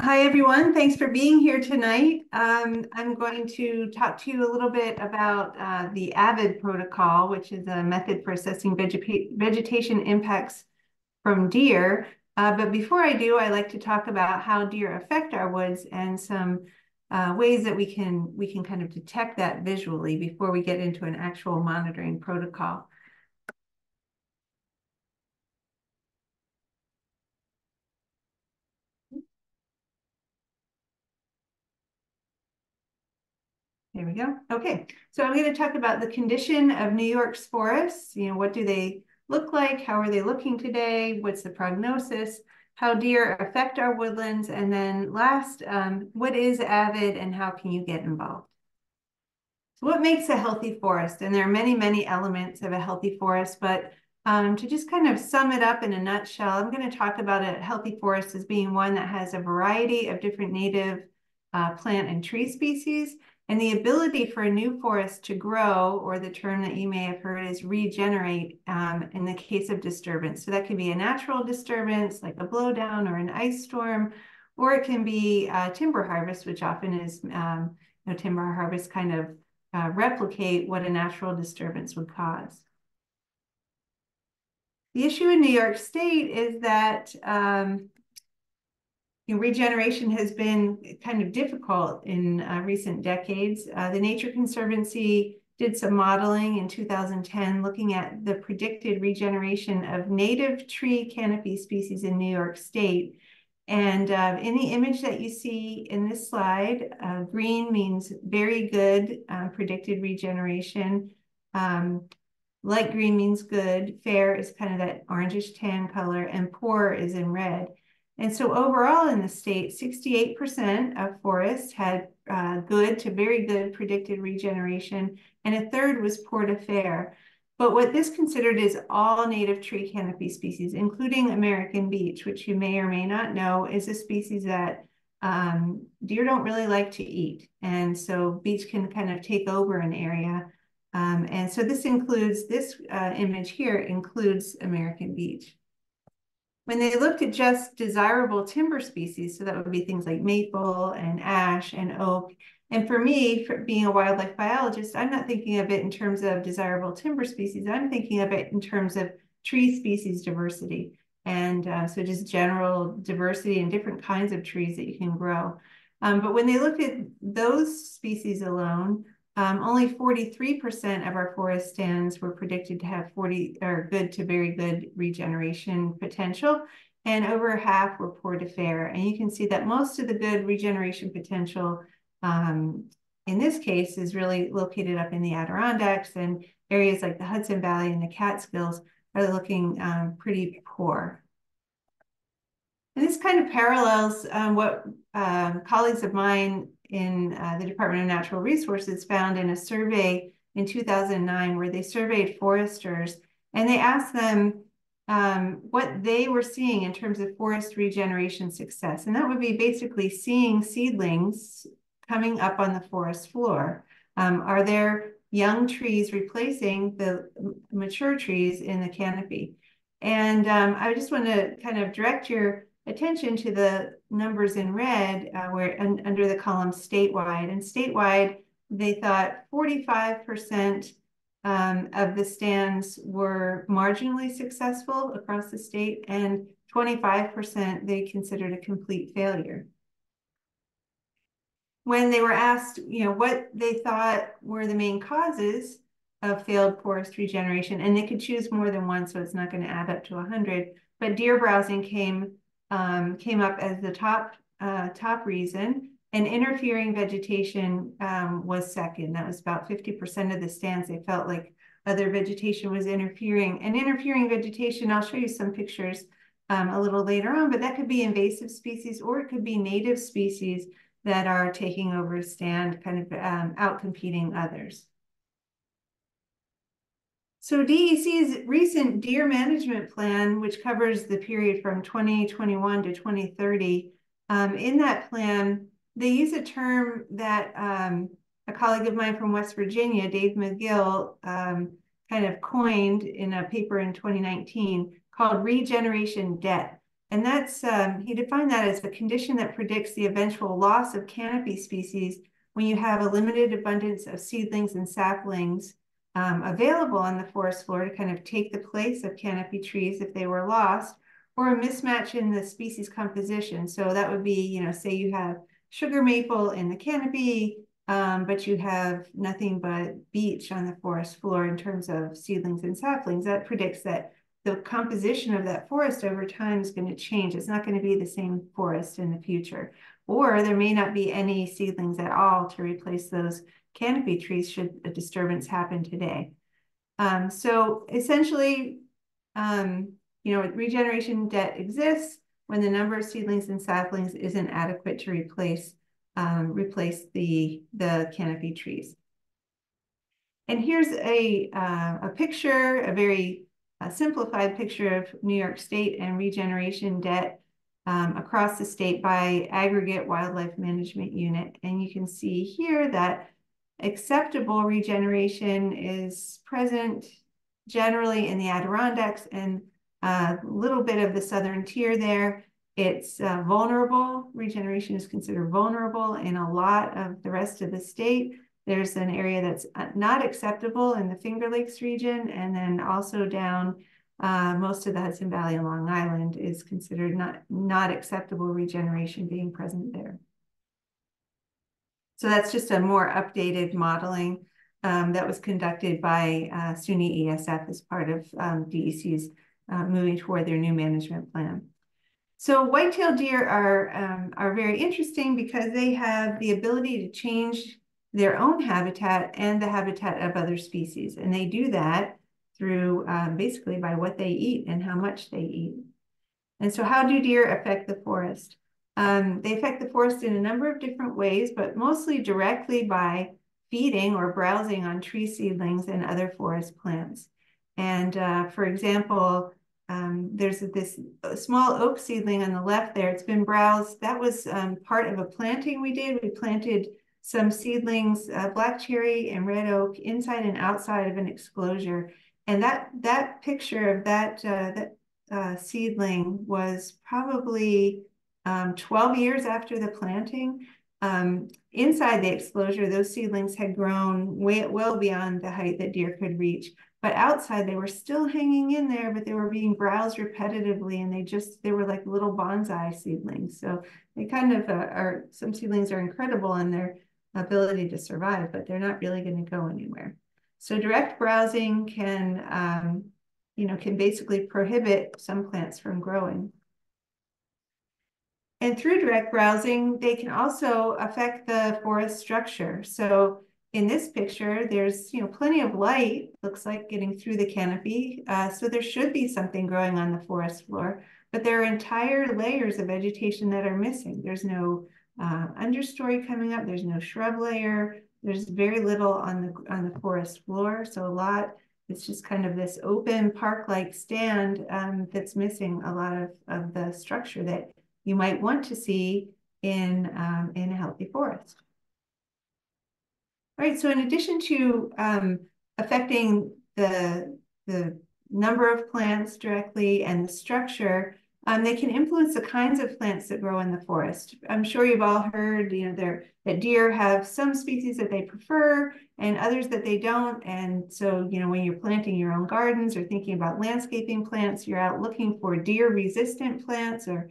Hi, everyone. Thanks for being here tonight. Um, I'm going to talk to you a little bit about uh, the AVID protocol, which is a method for assessing vegeta vegetation impacts from deer. Uh, but before I do, I like to talk about how deer affect our woods and some uh, ways that we can we can kind of detect that visually before we get into an actual monitoring protocol. There we go. Okay, so I'm going to talk about the condition of New York's forests. You know, what do they look like? How are they looking today? What's the prognosis? How deer affect our woodlands? And then last, um, what is AVID and how can you get involved? So what makes a healthy forest? And there are many, many elements of a healthy forest, but um, to just kind of sum it up in a nutshell, I'm going to talk about a healthy forest as being one that has a variety of different native uh, plant and tree species and the ability for a new forest to grow, or the term that you may have heard is regenerate um, in the case of disturbance. So that can be a natural disturbance like a blowdown or an ice storm, or it can be uh, timber harvest, which often is, um, you know, timber harvest kind of uh, replicate what a natural disturbance would cause. The issue in New York State is that um, you know, regeneration has been kind of difficult in uh, recent decades. Uh, the Nature Conservancy did some modeling in 2010 looking at the predicted regeneration of native tree canopy species in New York State. And uh, in the image that you see in this slide, uh, green means very good uh, predicted regeneration. Um, light green means good. Fair is kind of that orangish tan color, and poor is in red. And so overall in the state, 68% of forests had uh, good to very good predicted regeneration, and a third was poor to fair. But what this considered is all native tree canopy species, including American beech, which you may or may not know is a species that um, deer don't really like to eat. And so beech can kind of take over an area. Um, and so this includes, this uh, image here includes American beech. When they looked at just desirable timber species, so that would be things like maple and ash and oak, and for me, for being a wildlife biologist, I'm not thinking of it in terms of desirable timber species. I'm thinking of it in terms of tree species diversity. And uh, so just general diversity and different kinds of trees that you can grow. Um, but when they looked at those species alone, um, only 43% of our forest stands were predicted to have 40 or good to very good regeneration potential, and over half were poor to fair. And you can see that most of the good regeneration potential um, in this case is really located up in the Adirondacks and areas like the Hudson Valley and the Catskills are looking um, pretty poor. And this kind of parallels um, what um, colleagues of mine in uh, the Department of Natural Resources found in a survey in 2009 where they surveyed foresters and they asked them um, what they were seeing in terms of forest regeneration success. And that would be basically seeing seedlings coming up on the forest floor. Um, are there young trees replacing the mature trees in the canopy? And um, I just want to kind of direct your attention to the numbers in red uh, where un, under the column statewide. And statewide, they thought 45% um, of the stands were marginally successful across the state and 25% they considered a complete failure. When they were asked, you know, what they thought were the main causes of failed forest regeneration, and they could choose more than one, so it's not going to add up to 100, but deer browsing came um, came up as the top uh, top reason, and interfering vegetation um, was second. That was about 50% of the stands. They felt like other vegetation was interfering. And interfering vegetation, I'll show you some pictures um, a little later on, but that could be invasive species or it could be native species that are taking over a stand, kind of um, outcompeting others. So DEC's recent deer management plan, which covers the period from 2021 to 2030, um, in that plan, they use a term that um, a colleague of mine from West Virginia, Dave McGill, um, kind of coined in a paper in 2019 called regeneration debt. And that's, um, he defined that as the condition that predicts the eventual loss of canopy species when you have a limited abundance of seedlings and saplings um, available on the forest floor to kind of take the place of canopy trees if they were lost, or a mismatch in the species composition. So that would be, you know, say you have sugar maple in the canopy, um, but you have nothing but beech on the forest floor in terms of seedlings and saplings. That predicts that the composition of that forest over time is going to change. It's not going to be the same forest in the future. Or there may not be any seedlings at all to replace those canopy trees should a disturbance happen today. Um, so essentially, um, you know, regeneration debt exists when the number of seedlings and saplings isn't adequate to replace um, replace the the canopy trees. And here's a uh, a picture, a very uh, simplified picture of New York State and regeneration debt um, across the state by aggregate wildlife management unit. And you can see here that acceptable regeneration is present generally in the Adirondacks and a little bit of the southern tier there. It's uh, vulnerable. Regeneration is considered vulnerable in a lot of the rest of the state. There's an area that's uh, not acceptable in the Finger Lakes region, and then also down uh, most of the Hudson Valley and Long Island is considered not, not acceptable regeneration being present there. So that's just a more updated modeling um, that was conducted by uh, SUNY ESF as part of um, DEC's uh, moving toward their new management plan. So white-tailed deer are, um, are very interesting because they have the ability to change their own habitat and the habitat of other species. And they do that through um, basically by what they eat and how much they eat. And so how do deer affect the forest? Um, they affect the forest in a number of different ways, but mostly directly by feeding or browsing on tree seedlings and other forest plants. And uh, for example, um, there's this small oak seedling on the left there. It's been browsed. That was um, part of a planting we did. We planted some seedlings, uh, black cherry and red oak, inside and outside of an exclosure. And that that picture of that uh, that uh, seedling was probably um, 12 years after the planting. Um, inside the exclosure, those seedlings had grown way well beyond the height that deer could reach. But outside, they were still hanging in there, but they were being browsed repetitively, and they just they were like little bonsai seedlings. So they kind of uh, are. Some seedlings are incredible in their ability to survive, but they're not really going to go anywhere. So direct browsing can, um, you know, can basically prohibit some plants from growing. And through direct browsing, they can also affect the forest structure. So in this picture, there's, you know, plenty of light, looks like getting through the canopy. Uh, so there should be something growing on the forest floor, but there are entire layers of vegetation that are missing. There's no uh, understory coming up. There's no shrub layer. There's very little on the on the forest floor. So a lot, it's just kind of this open park-like stand um, that's missing a lot of, of the structure that you might want to see in, um, in a healthy forest. All right, so in addition to um, affecting the, the number of plants directly and the structure, um, they can influence the kinds of plants that grow in the forest. I'm sure you've all heard, you know, that deer have some species that they prefer and others that they don't. And so, you know, when you're planting your own gardens or thinking about landscaping plants, you're out looking for deer-resistant plants or,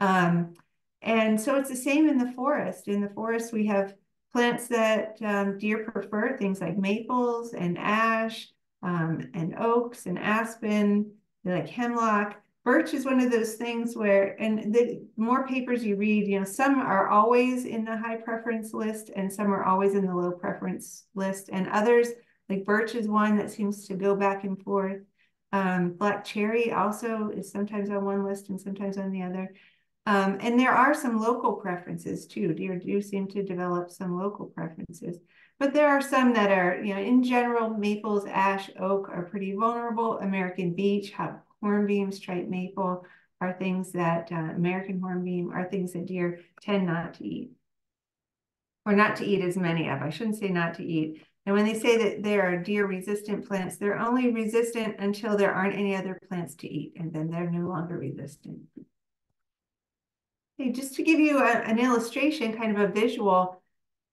um, and so it's the same in the forest. In the forest, we have plants that um, deer prefer, things like maples and ash um, and oaks and aspen, they like hemlock birch is one of those things where, and the more papers you read, you know, some are always in the high preference list and some are always in the low preference list. And others, like birch is one that seems to go back and forth. Um, black cherry also is sometimes on one list and sometimes on the other. Um, and there are some local preferences too. Deer do seem to develop some local preferences. But there are some that are, you know, in general, maples, ash, oak are pretty vulnerable. American beech, hornbeam, striped maple are things that, uh, American hornbeam are things that deer tend not to eat. Or not to eat as many of, I shouldn't say not to eat. And when they say that there are deer resistant plants, they're only resistant until there aren't any other plants to eat, and then they're no longer resistant. Just to give you a, an illustration, kind of a visual,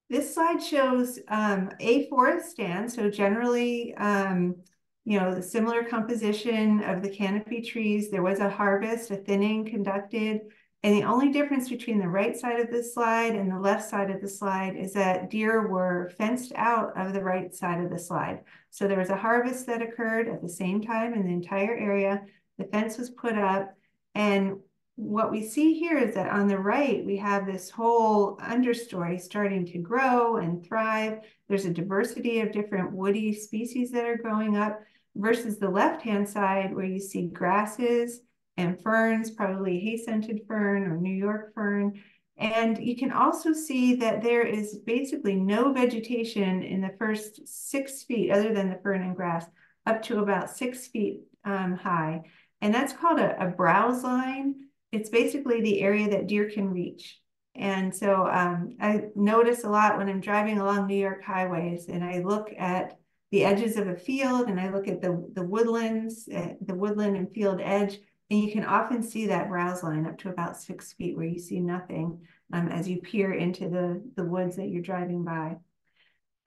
this slide shows um, a forest stand. So generally, um, you know, the similar composition of the canopy trees. There was a harvest, a thinning conducted. And the only difference between the right side of the slide and the left side of the slide is that deer were fenced out of the right side of the slide. So there was a harvest that occurred at the same time in the entire area. The fence was put up. And what we see here is that on the right, we have this whole understory starting to grow and thrive. There's a diversity of different woody species that are growing up versus the left-hand side where you see grasses and ferns, probably hay-scented fern or New York fern. And you can also see that there is basically no vegetation in the first six feet, other than the fern and grass, up to about six feet um, high. And that's called a, a browse line it's basically the area that deer can reach. And so um, I notice a lot when I'm driving along New York highways and I look at the edges of a field and I look at the, the woodlands, uh, the woodland and field edge, and you can often see that browse line up to about six feet where you see nothing um, as you peer into the, the woods that you're driving by.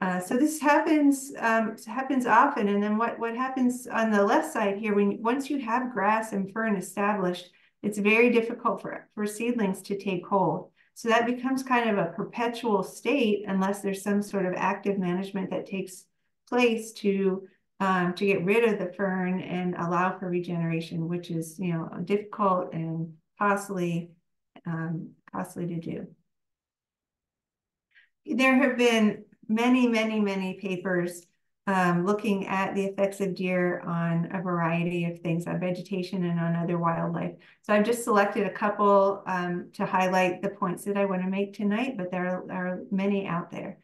Uh, so this happens um, happens often, and then what what happens on the left side here when once you have grass and fern established, it's very difficult for, for seedlings to take hold. So that becomes kind of a perpetual state unless there's some sort of active management that takes place to um, to get rid of the fern and allow for regeneration, which is you know difficult and costly um, costly to do. There have been many, many, many papers um, looking at the effects of deer on a variety of things, on vegetation and on other wildlife. So I've just selected a couple um, to highlight the points that I want to make tonight, but there are, are many out there.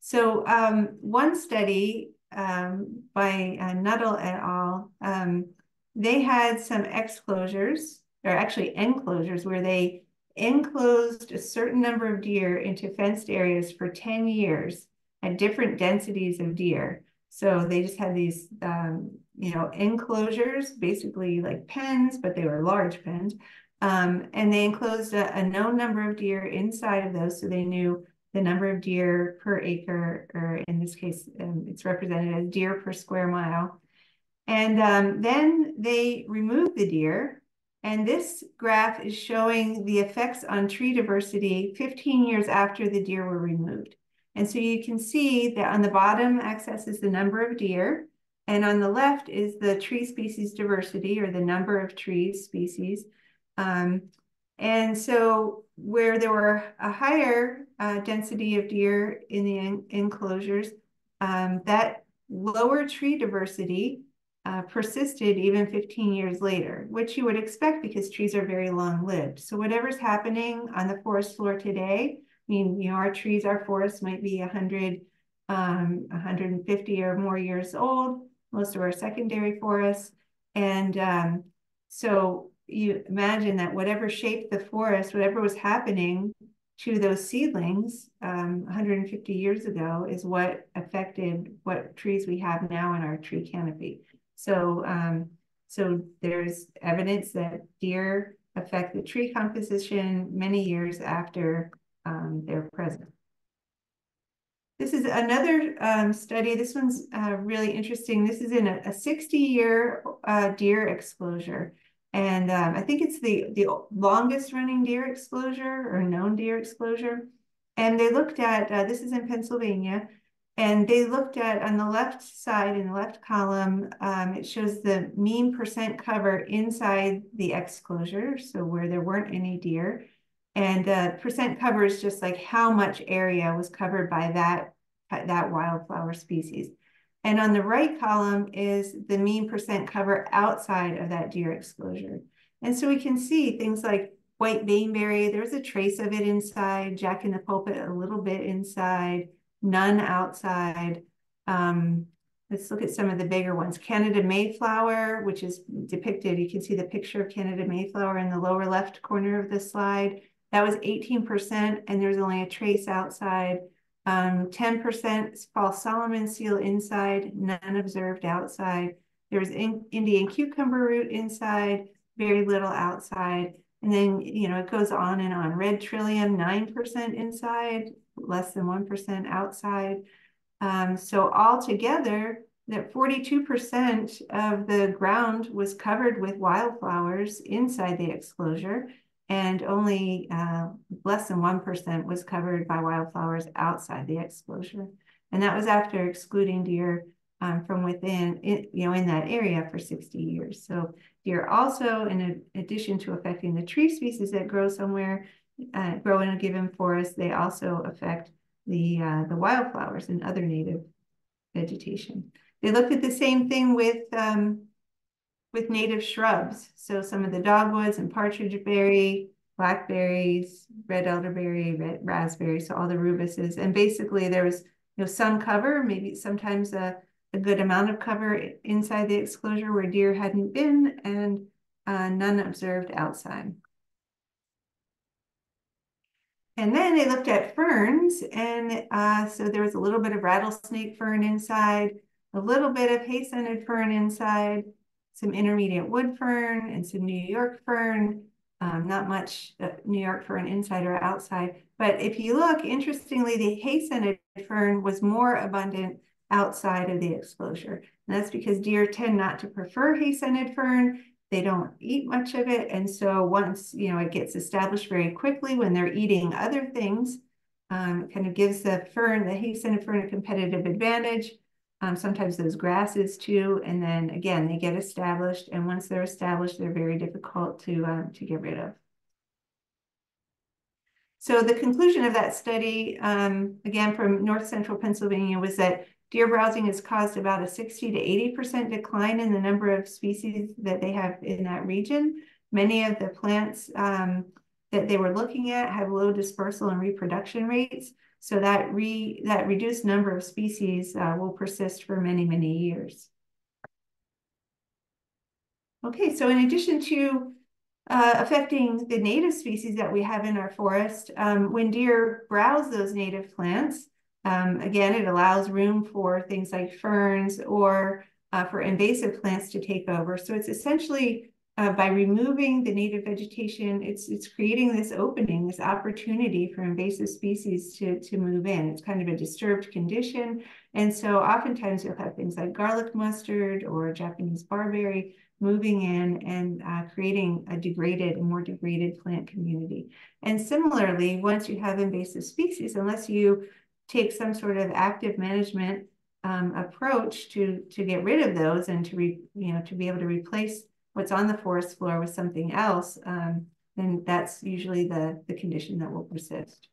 So um, one study um, by uh, Nuttle et al., um, they had some exclosures, or actually enclosures, where they enclosed a certain number of deer into fenced areas for 10 years at different densities of deer. So they just had these, um, you know, enclosures, basically like pens, but they were large pens. Um, and they enclosed a, a, known number of deer inside of those. So they knew the number of deer per acre, or in this case, um, it's represented as deer per square mile. And um, then they removed the deer. And this graph is showing the effects on tree diversity 15 years after the deer were removed. And so you can see that on the bottom axis is the number of deer, and on the left is the tree species diversity or the number of tree species. Um, and so where there were a higher uh, density of deer in the en enclosures, um, that lower tree diversity uh, persisted even 15 years later, which you would expect because trees are very long lived. So whatever's happening on the forest floor today mean, you know, our trees, our forests might be 100, um, 150 or more years old, most of our secondary forests. And um, so you imagine that whatever shaped the forest, whatever was happening to those seedlings um, 150 years ago is what affected what trees we have now in our tree canopy. So, um, so there's evidence that deer affect the tree composition many years after um, they're present. This is another um, study. This one's uh, really interesting. This is in a 60-year uh, deer exclosure. And um, I think it's the, the longest running deer exclosure or known deer exclosure. And they looked at, uh, this is in Pennsylvania, and they looked at on the left side in the left column, um, it shows the mean percent cover inside the exclosure, so where there weren't any deer. And the percent cover is just like how much area was covered by that, that wildflower species. And on the right column is the mean percent cover outside of that deer exclosure. And so we can see things like white baneberry, there's a trace of it inside, jack in the pulpit a little bit inside, none outside. Um, let's look at some of the bigger ones. Canada Mayflower, which is depicted, you can see the picture of Canada Mayflower in the lower left corner of the slide. That was 18%, and there's only a trace outside. 10% um, false Solomon seal inside, none observed outside. There's in, Indian cucumber root inside, very little outside. And then, you know, it goes on and on. Red trillium, 9% inside, less than 1% outside. Um, so altogether, that 42% of the ground was covered with wildflowers inside the exclosure, and only uh, less than 1% was covered by wildflowers outside the exclosure. And that was after excluding deer um, from within, it, you know, in that area for 60 years. So deer also, in addition to affecting the tree species that grow somewhere, uh, grow in a given forest, they also affect the, uh, the wildflowers and other native vegetation. They looked at the same thing with um, with native shrubs. So some of the dogwoods and partridge berry, blackberries, red elderberry, red raspberry, so all the rubuses. And basically there was you know some cover, maybe sometimes a, a good amount of cover inside the exclosure where deer hadn't been and uh, none observed outside. And then they looked at ferns, and uh, so there was a little bit of rattlesnake fern inside, a little bit of hay-scented fern inside, some intermediate wood fern and some New York fern. Um, not much uh, New York fern inside or outside. But if you look, interestingly, the hay-scented fern was more abundant outside of the exclosure. And that's because deer tend not to prefer hay-scented fern. They don't eat much of it. And so once, you know, it gets established very quickly when they're eating other things, um, kind of gives the fern, the hay-scented fern a competitive advantage um, sometimes those grasses too. And then again, they get established. And once they're established, they're very difficult to, um, to get rid of. So the conclusion of that study, um, again, from north central Pennsylvania, was that deer browsing has caused about a 60 to 80% decline in the number of species that they have in that region. Many of the plants um, that they were looking at have low dispersal and reproduction rates. So that, re, that reduced number of species uh, will persist for many, many years. Okay, so in addition to uh, affecting the native species that we have in our forest, um, when deer browse those native plants, um, again, it allows room for things like ferns or uh, for invasive plants to take over. So it's essentially uh, by removing the native vegetation, it's it's creating this opening, this opportunity for invasive species to, to move in. It's kind of a disturbed condition. And so oftentimes you'll have things like garlic mustard or Japanese barberry moving in and uh, creating a degraded, more degraded plant community. And similarly, once you have invasive species, unless you take some sort of active management um, approach to to get rid of those and to re, you know to be able to replace what's on the forest floor with something else, um, then that's usually the, the condition that will persist.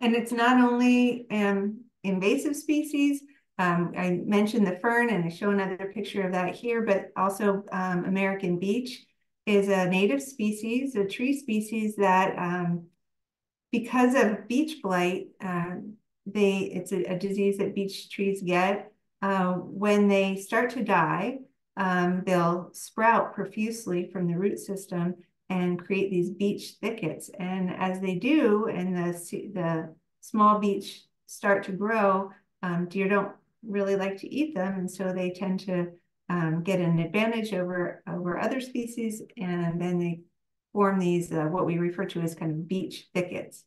And it's not only um, invasive species. Um, I mentioned the fern, and I show another picture of that here, but also um, American beech is a native species, a tree species that, um, because of beech blight, uh, they it's a, a, disease that beech trees get. Uh, when they start to die, um, they'll sprout profusely from the root system and create these beech thickets. And as they do, and the, the small beech start to grow, um, deer don't really like to eat them. And so they tend to um, get an advantage over, over other species. And then they form these, uh, what we refer to as kind of beech thickets.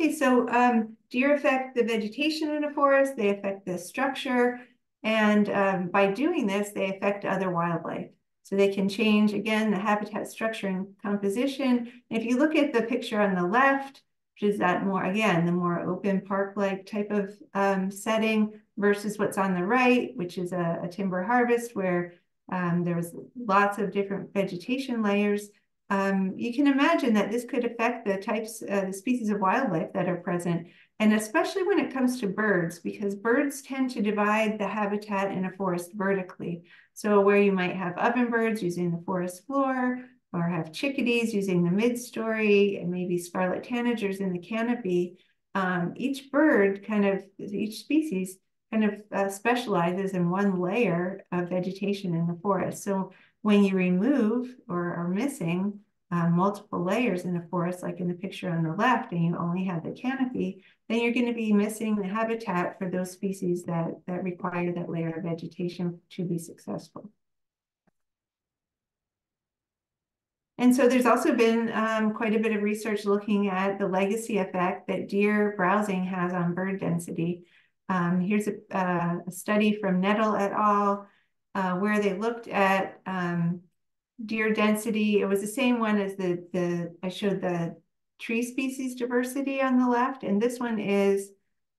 Okay, so um, deer affect the vegetation in a forest, they affect the structure, and um, by doing this, they affect other wildlife. So they can change, again, the habitat structure and composition. If you look at the picture on the left, which is that more, again, the more open park-like type of um, setting versus what's on the right, which is a, a timber harvest where um, there's lots of different vegetation layers um, you can imagine that this could affect the types, uh, the species of wildlife that are present, and especially when it comes to birds, because birds tend to divide the habitat in a forest vertically. So where you might have ovenbirds using the forest floor, or have chickadees using the midstory, and maybe scarlet tanagers in the canopy, um, each bird kind of, each species kind of uh, specializes in one layer of vegetation in the forest. So when you remove or are missing uh, multiple layers in a forest, like in the picture on the left, and you only have the canopy, then you're going to be missing the habitat for those species that, that require that layer of vegetation to be successful. And so there's also been um, quite a bit of research looking at the legacy effect that deer browsing has on bird density. Um, here's a, uh, a, study from Nuttle et al. Uh, where they looked at um, deer density. It was the same one as the, the I showed the tree species diversity on the left, and this one is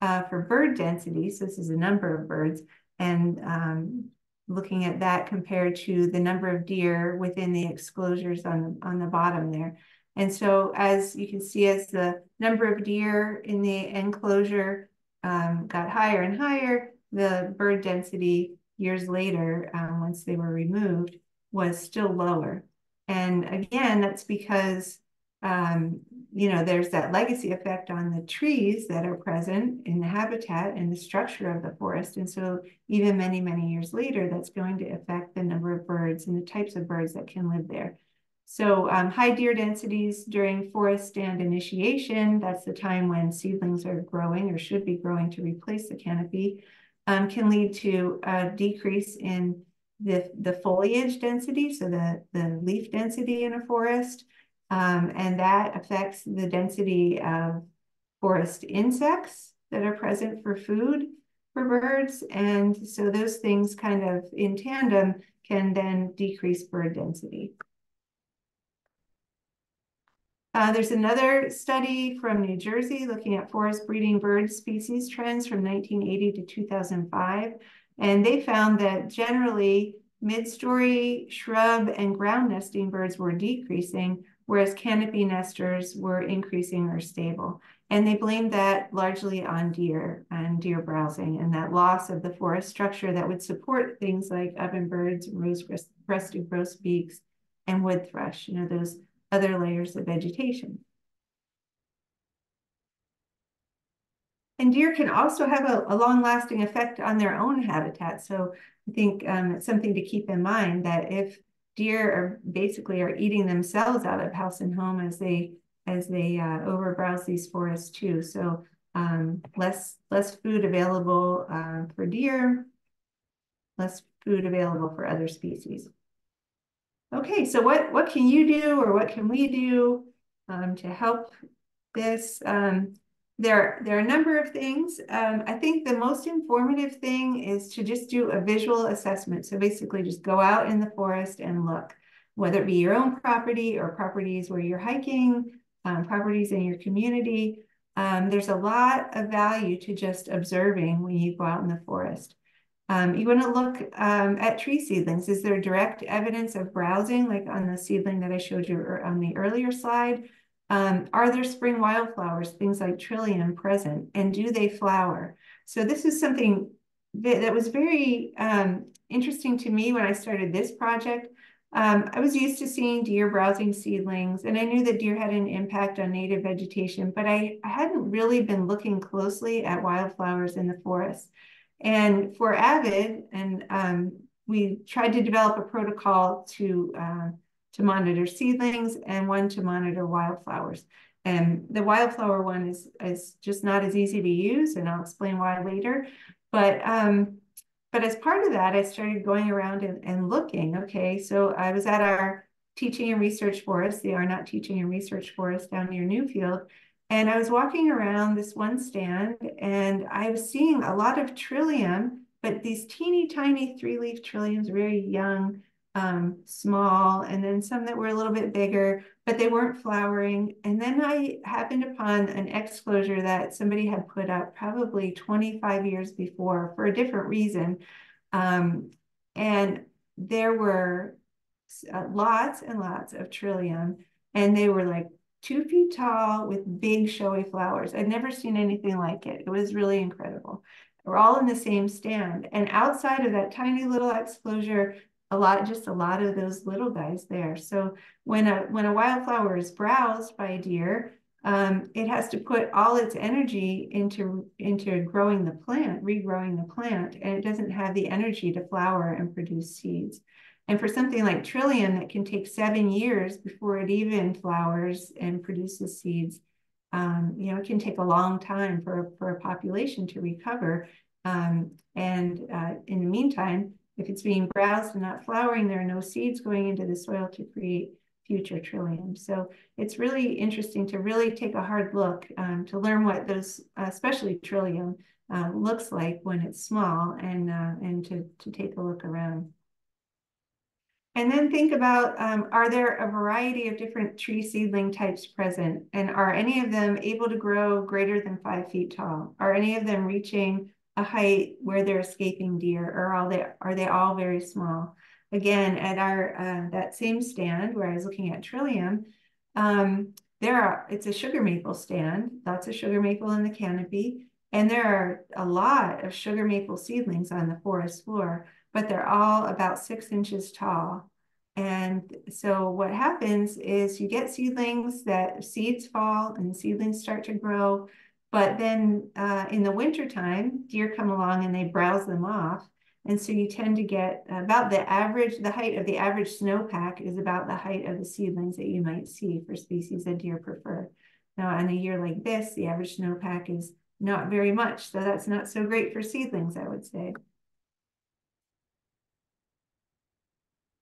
uh, for bird density. So this is a number of birds, and um, looking at that compared to the number of deer within the exclosures on, on the bottom there. And so as you can see, as the number of deer in the enclosure um, got higher and higher, the bird density years later, um, once they were removed, was still lower. And again, that's because um, you know, there's that legacy effect on the trees that are present in the habitat and the structure of the forest. And so even many, many years later, that's going to affect the number of birds and the types of birds that can live there. So um, high deer densities during forest stand initiation, that's the time when seedlings are growing or should be growing to replace the canopy, um, can lead to a decrease in the, the foliage density, so the, the leaf density in a forest, um, and that affects the density of forest insects that are present for food for birds. And so those things kind of in tandem can then decrease bird density. Uh, there's another study from New Jersey looking at forest breeding bird species trends from 1980 to 2005. And they found that generally mid-story shrub and ground nesting birds were decreasing, whereas canopy nesters were increasing or stable. And they blamed that largely on deer and deer browsing and that loss of the forest structure that would support things like ovenbirds, rose-breasted grosbeaks, and wood thrush, you know, those other layers of vegetation. And deer can also have a, a long-lasting effect on their own habitat. So I think um, it's something to keep in mind that if deer are basically are eating themselves out of house and home as they as they uh, overbrowse these forests too. So um, less less food available uh, for deer, less food available for other species. Okay, so what what can you do or what can we do um, to help this? Um, there, there are a number of things. Um, I think the most informative thing is to just do a visual assessment. So basically just go out in the forest and look, whether it be your own property or properties where you're hiking, um, properties in your community. Um, there's a lot of value to just observing when you go out in the forest. Um, you want to look um, at tree seedlings. Is there direct evidence of browsing, like on the seedling that I showed you on the earlier slide? Um, are there spring wildflowers, things like trillium present, and do they flower? So this is something that, that was very um, interesting to me when I started this project. Um, I was used to seeing deer browsing seedlings, and I knew that deer had an impact on native vegetation, but I, I hadn't really been looking closely at wildflowers in the forest. And for AVID, and um, we tried to develop a protocol to uh, to monitor seedlings and one to monitor wildflowers. And the wildflower one is, is just not as easy to use, and I'll explain why later. But um, but as part of that, I started going around and, and looking. Okay, so I was at our teaching and research forest, the Arnot Teaching and Research Forest down near Newfield. And I was walking around this one stand and I was seeing a lot of trillium, but these teeny tiny three leaf trilliums, very young, um, small, and then some that were a little bit bigger, but they weren't flowering. And then I happened upon an exclosure that somebody had put up probably 25 years before for a different reason. Um, and there were uh, lots and lots of trillium, and they were like two feet tall with big showy flowers. I'd never seen anything like it. It was really incredible. We're all in the same stand. And outside of that tiny little exclosure, a lot, just a lot of those little guys there. So when a when a wildflower is browsed by a deer, um, it has to put all its energy into into growing the plant, regrowing the plant, and it doesn't have the energy to flower and produce seeds. And for something like trillium that can take seven years before it even flowers and produces seeds, um, you know, it can take a long time for, for a population to recover. Um, and uh, in the meantime, if it's being browsed and not flowering, there are no seeds going into the soil to create future trillium. So it's really interesting to really take a hard look um, to learn what those, especially trillium, uh, looks like when it's small and, uh, and to, to take a look around. And then think about, um, are there a variety of different tree seedling types present? And are any of them able to grow greater than five feet tall? Are any of them reaching a height where they're escaping deer or are they, are they all very small? Again, at our, uh, that same stand where I was looking at Trillium, um, there are, it's a sugar maple stand, lots of sugar maple in the canopy. And there are a lot of sugar maple seedlings on the forest floor but they're all about six inches tall. And so what happens is you get seedlings that seeds fall and seedlings start to grow. But then uh, in the wintertime, deer come along and they browse them off. And so you tend to get about the average, the height of the average snowpack is about the height of the seedlings that you might see for species that deer prefer. Now, on a year like this, the average snowpack is not very much. So that's not so great for seedlings, I would say.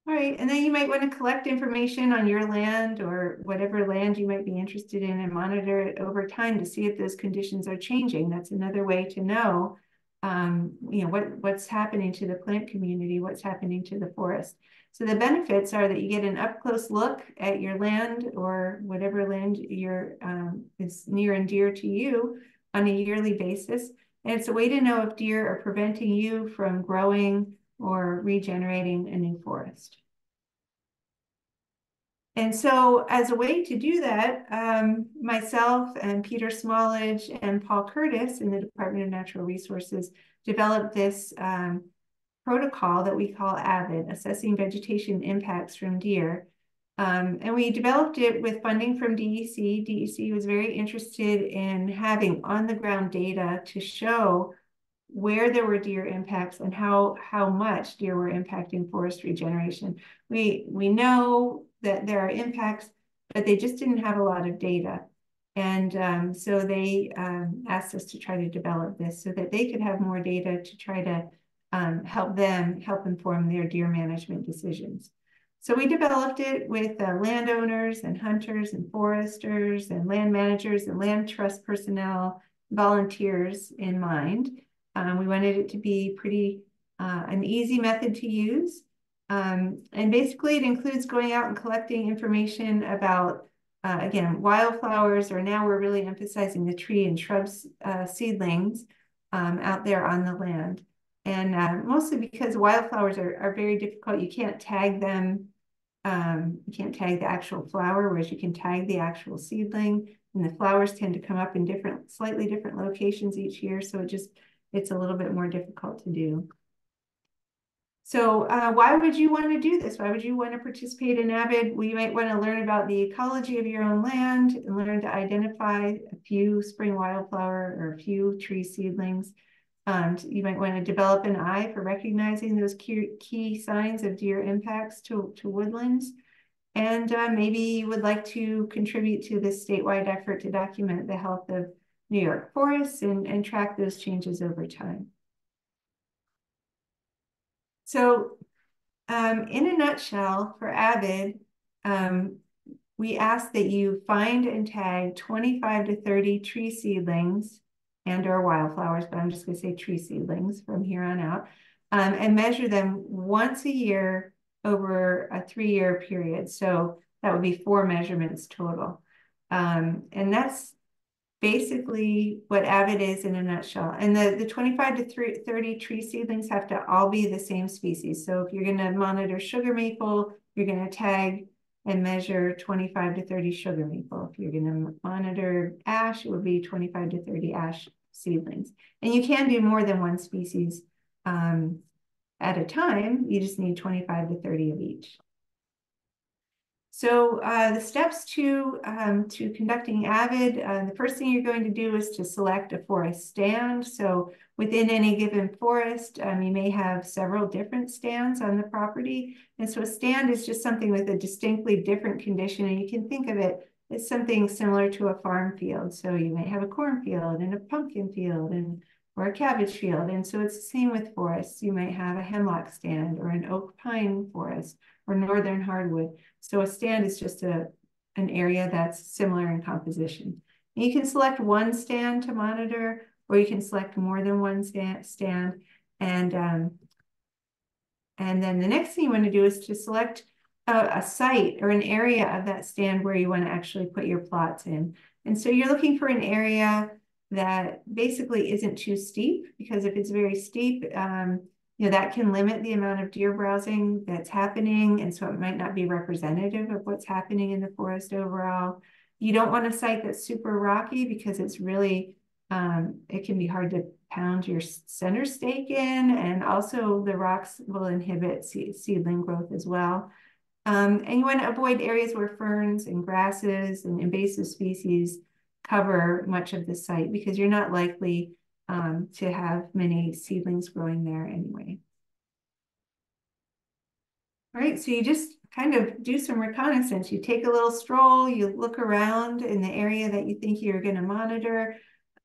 All right, and then you might want to collect information on your land or whatever land you might be interested in and monitor it over time to see if those conditions are changing. That's another way to know, um, you know, what, what's happening to the plant community, what's happening to the forest. So the benefits are that you get an up close look at your land or whatever land you're, um, is near and dear to you on a yearly basis. And it's a way to know if deer are preventing you from growing or regenerating a new forest. And so as a way to do that, um, myself and Peter Smallidge and Paul Curtis in the Department of Natural Resources developed this um, protocol that we call AVID, Assessing Vegetation Impacts from Deer. Um, and we developed it with funding from DEC. DEC was very interested in having on-the-ground data to show where there were deer impacts and how how much deer were impacting forest regeneration. We we know that there are impacts, but they just didn't have a lot of data. And um, so they um, asked us to try to develop this so that they could have more data to try to um, help them help inform their deer management decisions. So we developed it with uh, landowners and hunters and foresters and land managers and land trust personnel, volunteers in mind. Um, we wanted it to be pretty uh, an easy method to use. Um, and basically it includes going out and collecting information about, uh, again, wildflowers, or now we're really emphasizing the tree and shrubs uh, seedlings um, out there on the land. And uh, mostly because wildflowers are, are very difficult. You can't tag them. Um, you can't tag the actual flower, whereas you can tag the actual seedling. And the flowers tend to come up in different, slightly different locations each year. So it just, it's a little bit more difficult to do. So uh, why would you want to do this? Why would you want to participate in AVID? Well, you might want to learn about the ecology of your own land and learn to identify a few spring wildflower or a few tree seedlings. Um, you might want to develop an eye for recognizing those key, key signs of deer impacts to, to woodlands. And uh, maybe you would like to contribute to this statewide effort to document the health of New York forests and, and track those changes over time. So um, in a nutshell, for AVID, um, we ask that you find and tag 25 to 30 tree seedlings and or wildflowers, but I'm just going to say tree seedlings from here on out, um, and measure them once a year over a three-year period. So that would be four measurements total. Um, and that's basically what AVID is in a nutshell. And the, the 25 to 30 tree seedlings have to all be the same species. So if you're going to monitor sugar maple, you're going to tag and measure 25 to 30 sugar maple. If you're going to monitor ash, it would be 25 to 30 ash seedlings. And you can do more than one species um, at a time. You just need 25 to 30 of each. So uh, the steps to, um, to conducting AVID, uh, the first thing you're going to do is to select a forest stand. So within any given forest, um, you may have several different stands on the property. And so a stand is just something with a distinctly different condition. And you can think of it as something similar to a farm field. So you may have a cornfield and a pumpkin field and or a cabbage field. And so it's the same with forests. You might have a hemlock stand or an oak pine forest or northern hardwood. So a stand is just a an area that's similar in composition. And you can select one stand to monitor, or you can select more than one stand. and um, and then the next thing you want to do is to select a, a site or an area of that stand where you want to actually put your plots in. And so you're looking for an area that basically isn't too steep because if it's very steep, um, you know, that can limit the amount of deer browsing that's happening. And so it might not be representative of what's happening in the forest overall. You don't want a site that's super rocky because it's really, um, it can be hard to pound your center stake in. And also the rocks will inhibit seedling growth as well. Um, and you want to avoid areas where ferns and grasses and invasive species cover much of the site because you're not likely um, to have many seedlings growing there anyway. All right, so you just kind of do some reconnaissance. You take a little stroll, you look around in the area that you think you're going to monitor.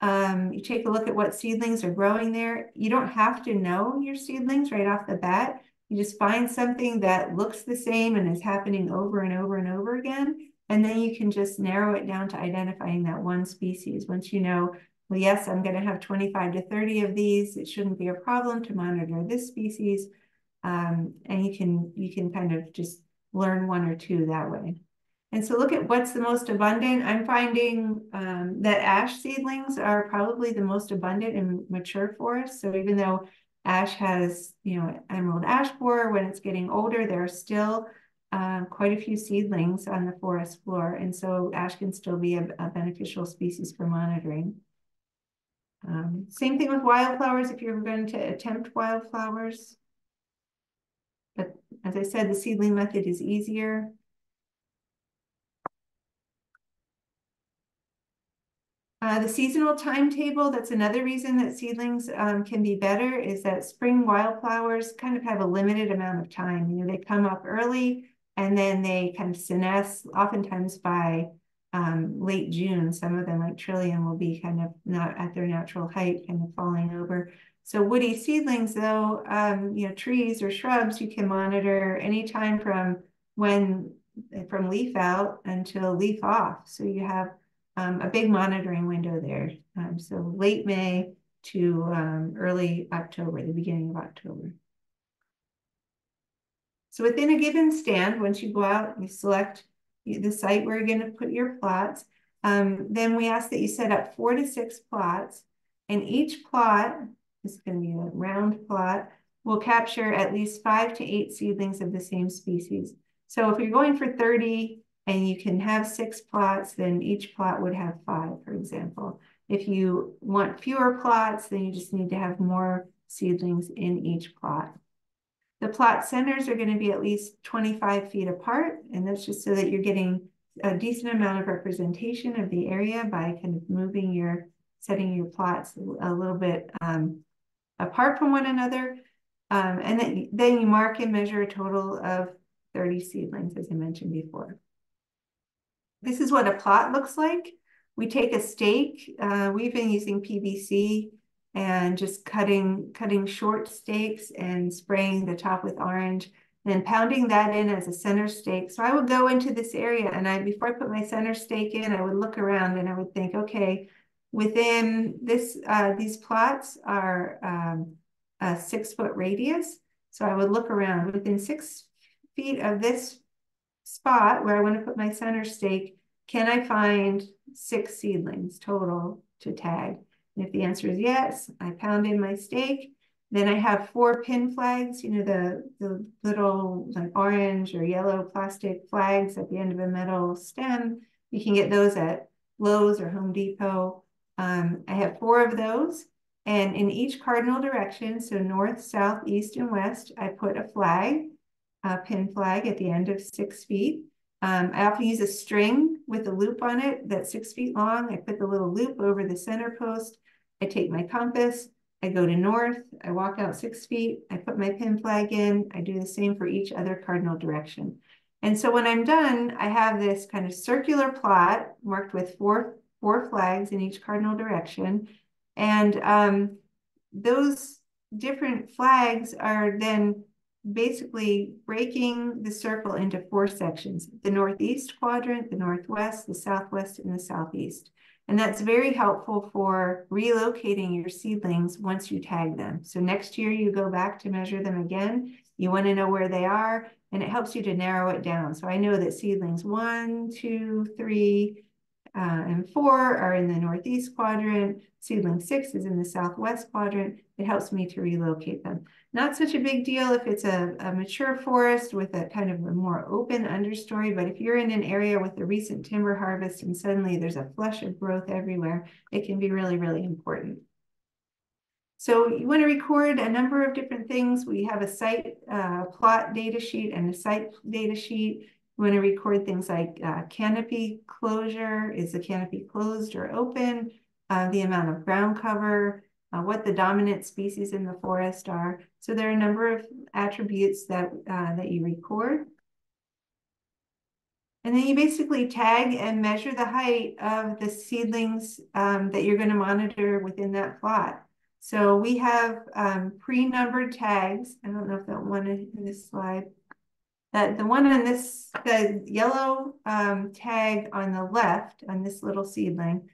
Um, you take a look at what seedlings are growing there. You don't have to know your seedlings right off the bat. You just find something that looks the same and is happening over and over and over again. And then you can just narrow it down to identifying that one species. Once you know, well, yes, I'm going to have 25 to 30 of these. It shouldn't be a problem to monitor this species. Um, and you can you can kind of just learn one or two that way. And so look at what's the most abundant. I'm finding um, that ash seedlings are probably the most abundant in mature forests. So even though ash has, you know, emerald ash borer. When it's getting older, there are still uh, quite a few seedlings on the forest floor. And so ash can still be a, a beneficial species for monitoring. Um, same thing with wildflowers if you're going to attempt wildflowers. But as I said, the seedling method is easier. Uh, the seasonal timetable, that's another reason that seedlings um, can be better, is that spring wildflowers kind of have a limited amount of time. You know, they come up early and then they kind of senesce, oftentimes by um, late June. Some of them, like Trillium, will be kind of not at their natural height, kind of falling over. So woody seedlings, though, um, you know, trees or shrubs, you can monitor anytime from when, from leaf out until leaf off. So you have um, a big monitoring window there. Um, so late May to um, early October, the beginning of October. So within a given stand, once you go out, you select the site where you're going to put your plots. Um, then we ask that you set up four to six plots, and each plot is going to be a round plot will capture at least five to eight seedlings of the same species. So if you're going for 30 and you can have six plots, then each plot would have five, for example. If you want fewer plots, then you just need to have more seedlings in each plot. The plot centers are going to be at least 25 feet apart, and that's just so that you're getting a decent amount of representation of the area by kind of moving your, setting your plots a little bit um, apart from one another. Um, and then, then you mark and measure a total of 30 seedlings, as I mentioned before. This is what a plot looks like. We take a stake. Uh, we've been using PVC and just cutting cutting short stakes and spraying the top with orange and pounding that in as a center stake. So I would go into this area and I before I put my center stake in, I would look around and I would think, okay, within this uh, these plots are um, a six foot radius. So I would look around within six feet of this spot where I want to put my center stake, can I find six seedlings total to tag? If the answer is yes, I pound in my stake. Then I have four pin flags, you know, the, the little like orange or yellow plastic flags at the end of a metal stem. You can get those at Lowe's or Home Depot. Um, I have four of those. And in each cardinal direction, so north, south, east, and west, I put a flag a pin flag at the end of six feet. Um, I often use a string with a loop on it that's six feet long. I put the little loop over the center post. I take my compass. I go to north. I walk out six feet. I put my pin flag in. I do the same for each other cardinal direction. And so when I'm done, I have this kind of circular plot marked with four, four flags in each cardinal direction. And um, those different flags are then basically breaking the circle into four sections, the northeast quadrant, the northwest, the southwest, and the southeast. And that's very helpful for relocating your seedlings once you tag them. So next year you go back to measure them again. You want to know where they are, and it helps you to narrow it down. So I know that seedlings one, two, three, uh, and four are in the northeast quadrant. Seedling six is in the southwest quadrant. It helps me to relocate them. Not such a big deal if it's a, a mature forest with a kind of a more open understory, but if you're in an area with a recent timber harvest and suddenly there's a flush of growth everywhere, it can be really, really important. So you want to record a number of different things. We have a site uh, plot data sheet and a site data sheet. Want to record things like uh, canopy closure, is the canopy closed or open, uh, the amount of ground cover, uh, what the dominant species in the forest are. So there are a number of attributes that, uh, that you record. And then you basically tag and measure the height of the seedlings um, that you're going to monitor within that plot. So we have um, pre-numbered tags. I don't know if that one in this slide that the one on this, the yellow um, tag on the left on this little seedling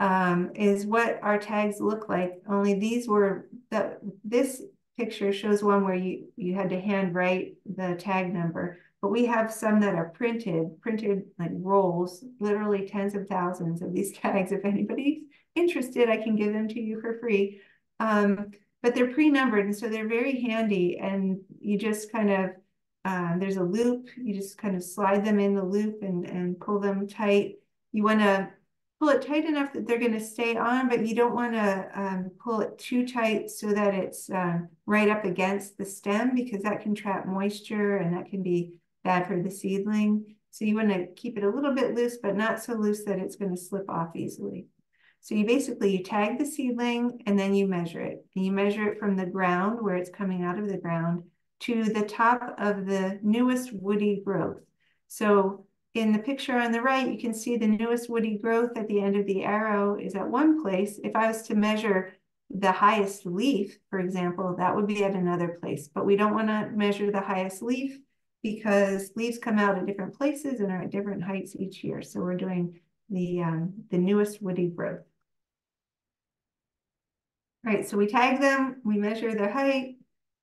um, is what our tags look like. Only these were, the this picture shows one where you, you had to hand write the tag number. But we have some that are printed, printed like rolls, literally tens of thousands of these tags. If anybody's interested, I can give them to you for free. Um, but they're pre-numbered, and so they're very handy. And you just kind of uh, there's a loop. You just kind of slide them in the loop and, and pull them tight. You want to pull it tight enough that they're going to stay on, but you don't want to um, pull it too tight so that it's uh, right up against the stem because that can trap moisture and that can be bad for the seedling. So you want to keep it a little bit loose, but not so loose that it's going to slip off easily. So you basically, you tag the seedling and then you measure it. And you measure it from the ground where it's coming out of the ground to the top of the newest woody growth. So in the picture on the right, you can see the newest woody growth at the end of the arrow is at one place. If I was to measure the highest leaf, for example, that would be at another place. But we don't want to measure the highest leaf because leaves come out at different places and are at different heights each year. So we're doing the, um, the newest woody growth. All right, so we tag them, we measure their height,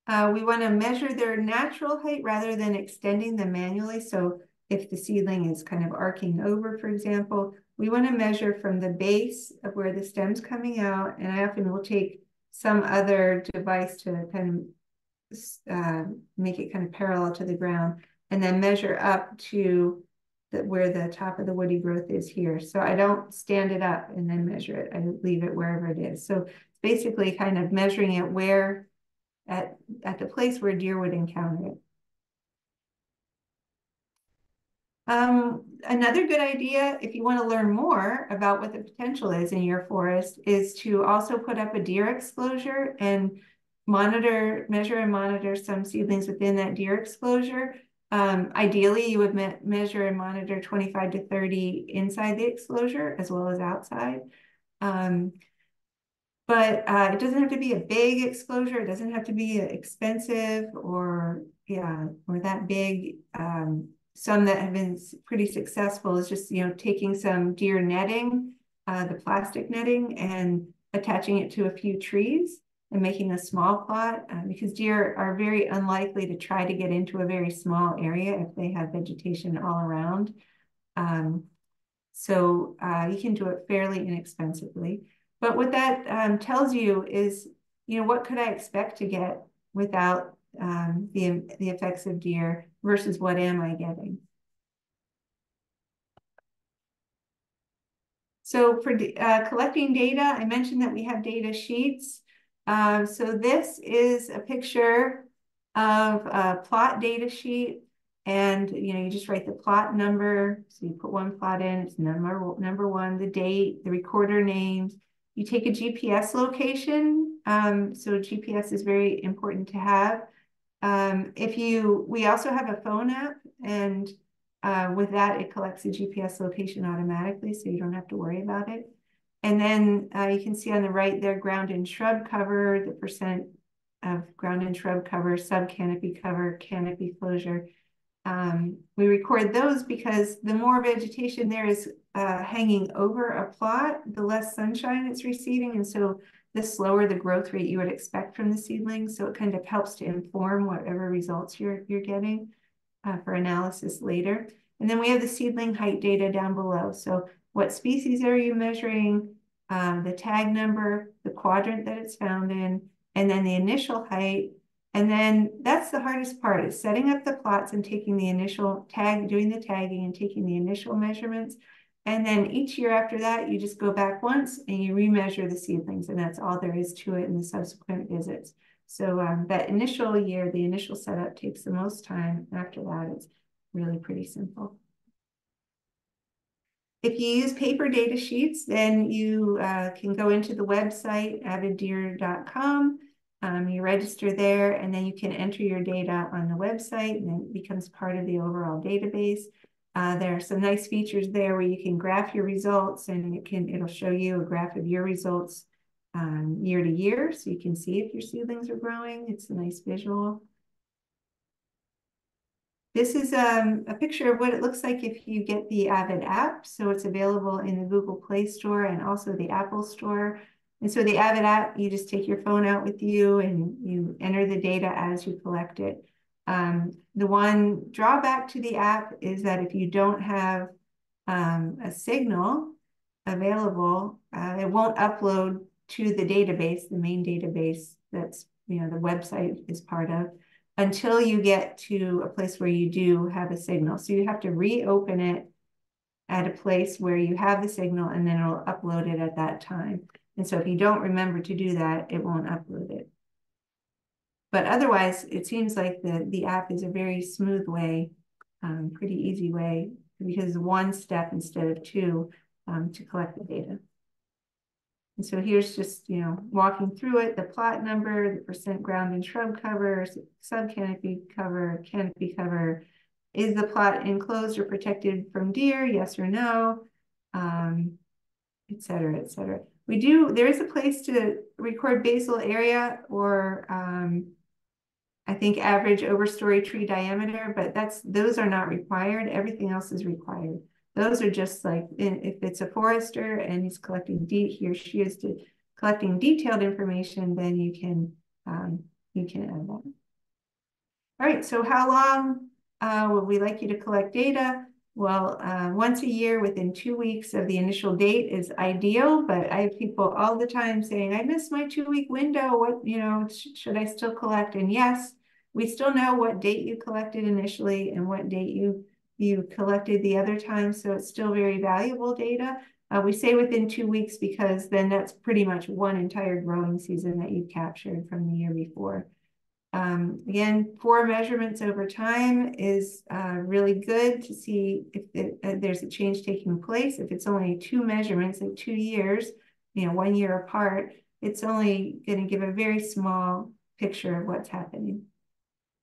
uh, we want to measure their natural height rather than extending them manually. So if the seedling is kind of arcing over, for example, we want to measure from the base of where the stem's coming out. And I often will take some other device to kind of uh, make it kind of parallel to the ground and then measure up to the, where the top of the woody growth is here. So I don't stand it up and then measure it. I leave it wherever it is. So basically kind of measuring it where at, at the place where deer would encounter it. Um, another good idea, if you want to learn more about what the potential is in your forest, is to also put up a deer exclosure and monitor, measure and monitor some seedlings within that deer exclosure. Um, ideally, you would me measure and monitor 25 to 30 inside the exclosure as well as outside. Um, but uh, it doesn't have to be a big exclosure. It doesn't have to be expensive or yeah or that big. Um, some that have been pretty successful is just you know taking some deer netting, uh, the plastic netting, and attaching it to a few trees and making a small plot uh, because deer are very unlikely to try to get into a very small area if they have vegetation all around. Um, so uh, you can do it fairly inexpensively. But what that um, tells you is, you know, what could I expect to get without um, the, the effects of deer versus what am I getting? So for uh, collecting data, I mentioned that we have data sheets. Uh, so this is a picture of a plot data sheet. And, you know, you just write the plot number. So you put one plot in, it's number, number one, the date, the recorder names, you take a GPS location. Um, so GPS is very important to have. Um, if you, we also have a phone app and uh, with that, it collects the GPS location automatically, so you don't have to worry about it. And then uh, you can see on the right there, ground and shrub cover, the percent of ground and shrub cover, sub-canopy cover, canopy closure. Um, we record those because the more vegetation there is uh, hanging over a plot, the less sunshine it's receiving. And so the slower the growth rate you would expect from the seedlings. So it kind of helps to inform whatever results you're, you're getting uh, for analysis later. And then we have the seedling height data down below. So what species are you measuring, uh, the tag number, the quadrant that it's found in, and then the initial height. And then that's the hardest part is setting up the plots and taking the initial tag, doing the tagging and taking the initial measurements. And then each year after that, you just go back once and you remeasure the seedlings, and that's all there is to it in the subsequent visits. So um, that initial year, the initial setup takes the most time. After that, it's really pretty simple. If you use paper data sheets, then you uh, can go into the website, aviddeer.com. Um, you register there, and then you can enter your data on the website, and it becomes part of the overall database. Uh, there are some nice features there where you can graph your results, and it can it'll show you a graph of your results um, year to year, so you can see if your seedlings are growing. It's a nice visual. This is um, a picture of what it looks like if you get the Avid app. So it's available in the Google Play Store and also the Apple Store. And so the Avid app, you just take your phone out with you and you enter the data as you collect it. Um, the one drawback to the app is that if you don't have um, a signal available, uh, it won't upload to the database, the main database that's, you know, the website is part of until you get to a place where you do have a signal. So you have to reopen it at a place where you have the signal and then it'll upload it at that time. And so if you don't remember to do that, it won't upload it. But otherwise, it seems like the, the app is a very smooth way, um, pretty easy way, because one step instead of two um, to collect the data. And so here's just, you know, walking through it, the plot number, the percent ground and shrub cover, sub-canopy cover, canopy cover. Is the plot enclosed or protected from deer? Yes or no? Um, et cetera, et cetera. We do, there is a place to record basal area or um, I think average overstory tree diameter, but that's those are not required. Everything else is required. Those are just like, if it's a forester and he's collecting, de he or she is de collecting detailed information, then you can, um, you can add that. All right, so how long uh, would we like you to collect data? Well, uh, once a year within two weeks of the initial date is ideal, but I have people all the time saying, I missed my two week window. What, you know, sh should I still collect? And yes, we still know what date you collected initially and what date you you collected the other time, so it's still very valuable data. Uh, we say within two weeks because then that's pretty much one entire growing season that you've captured from the year before. Um, again, four measurements over time is uh, really good to see if it, uh, there's a change taking place. If it's only two measurements in two years, you know, one year apart, it's only going to give a very small picture of what's happening.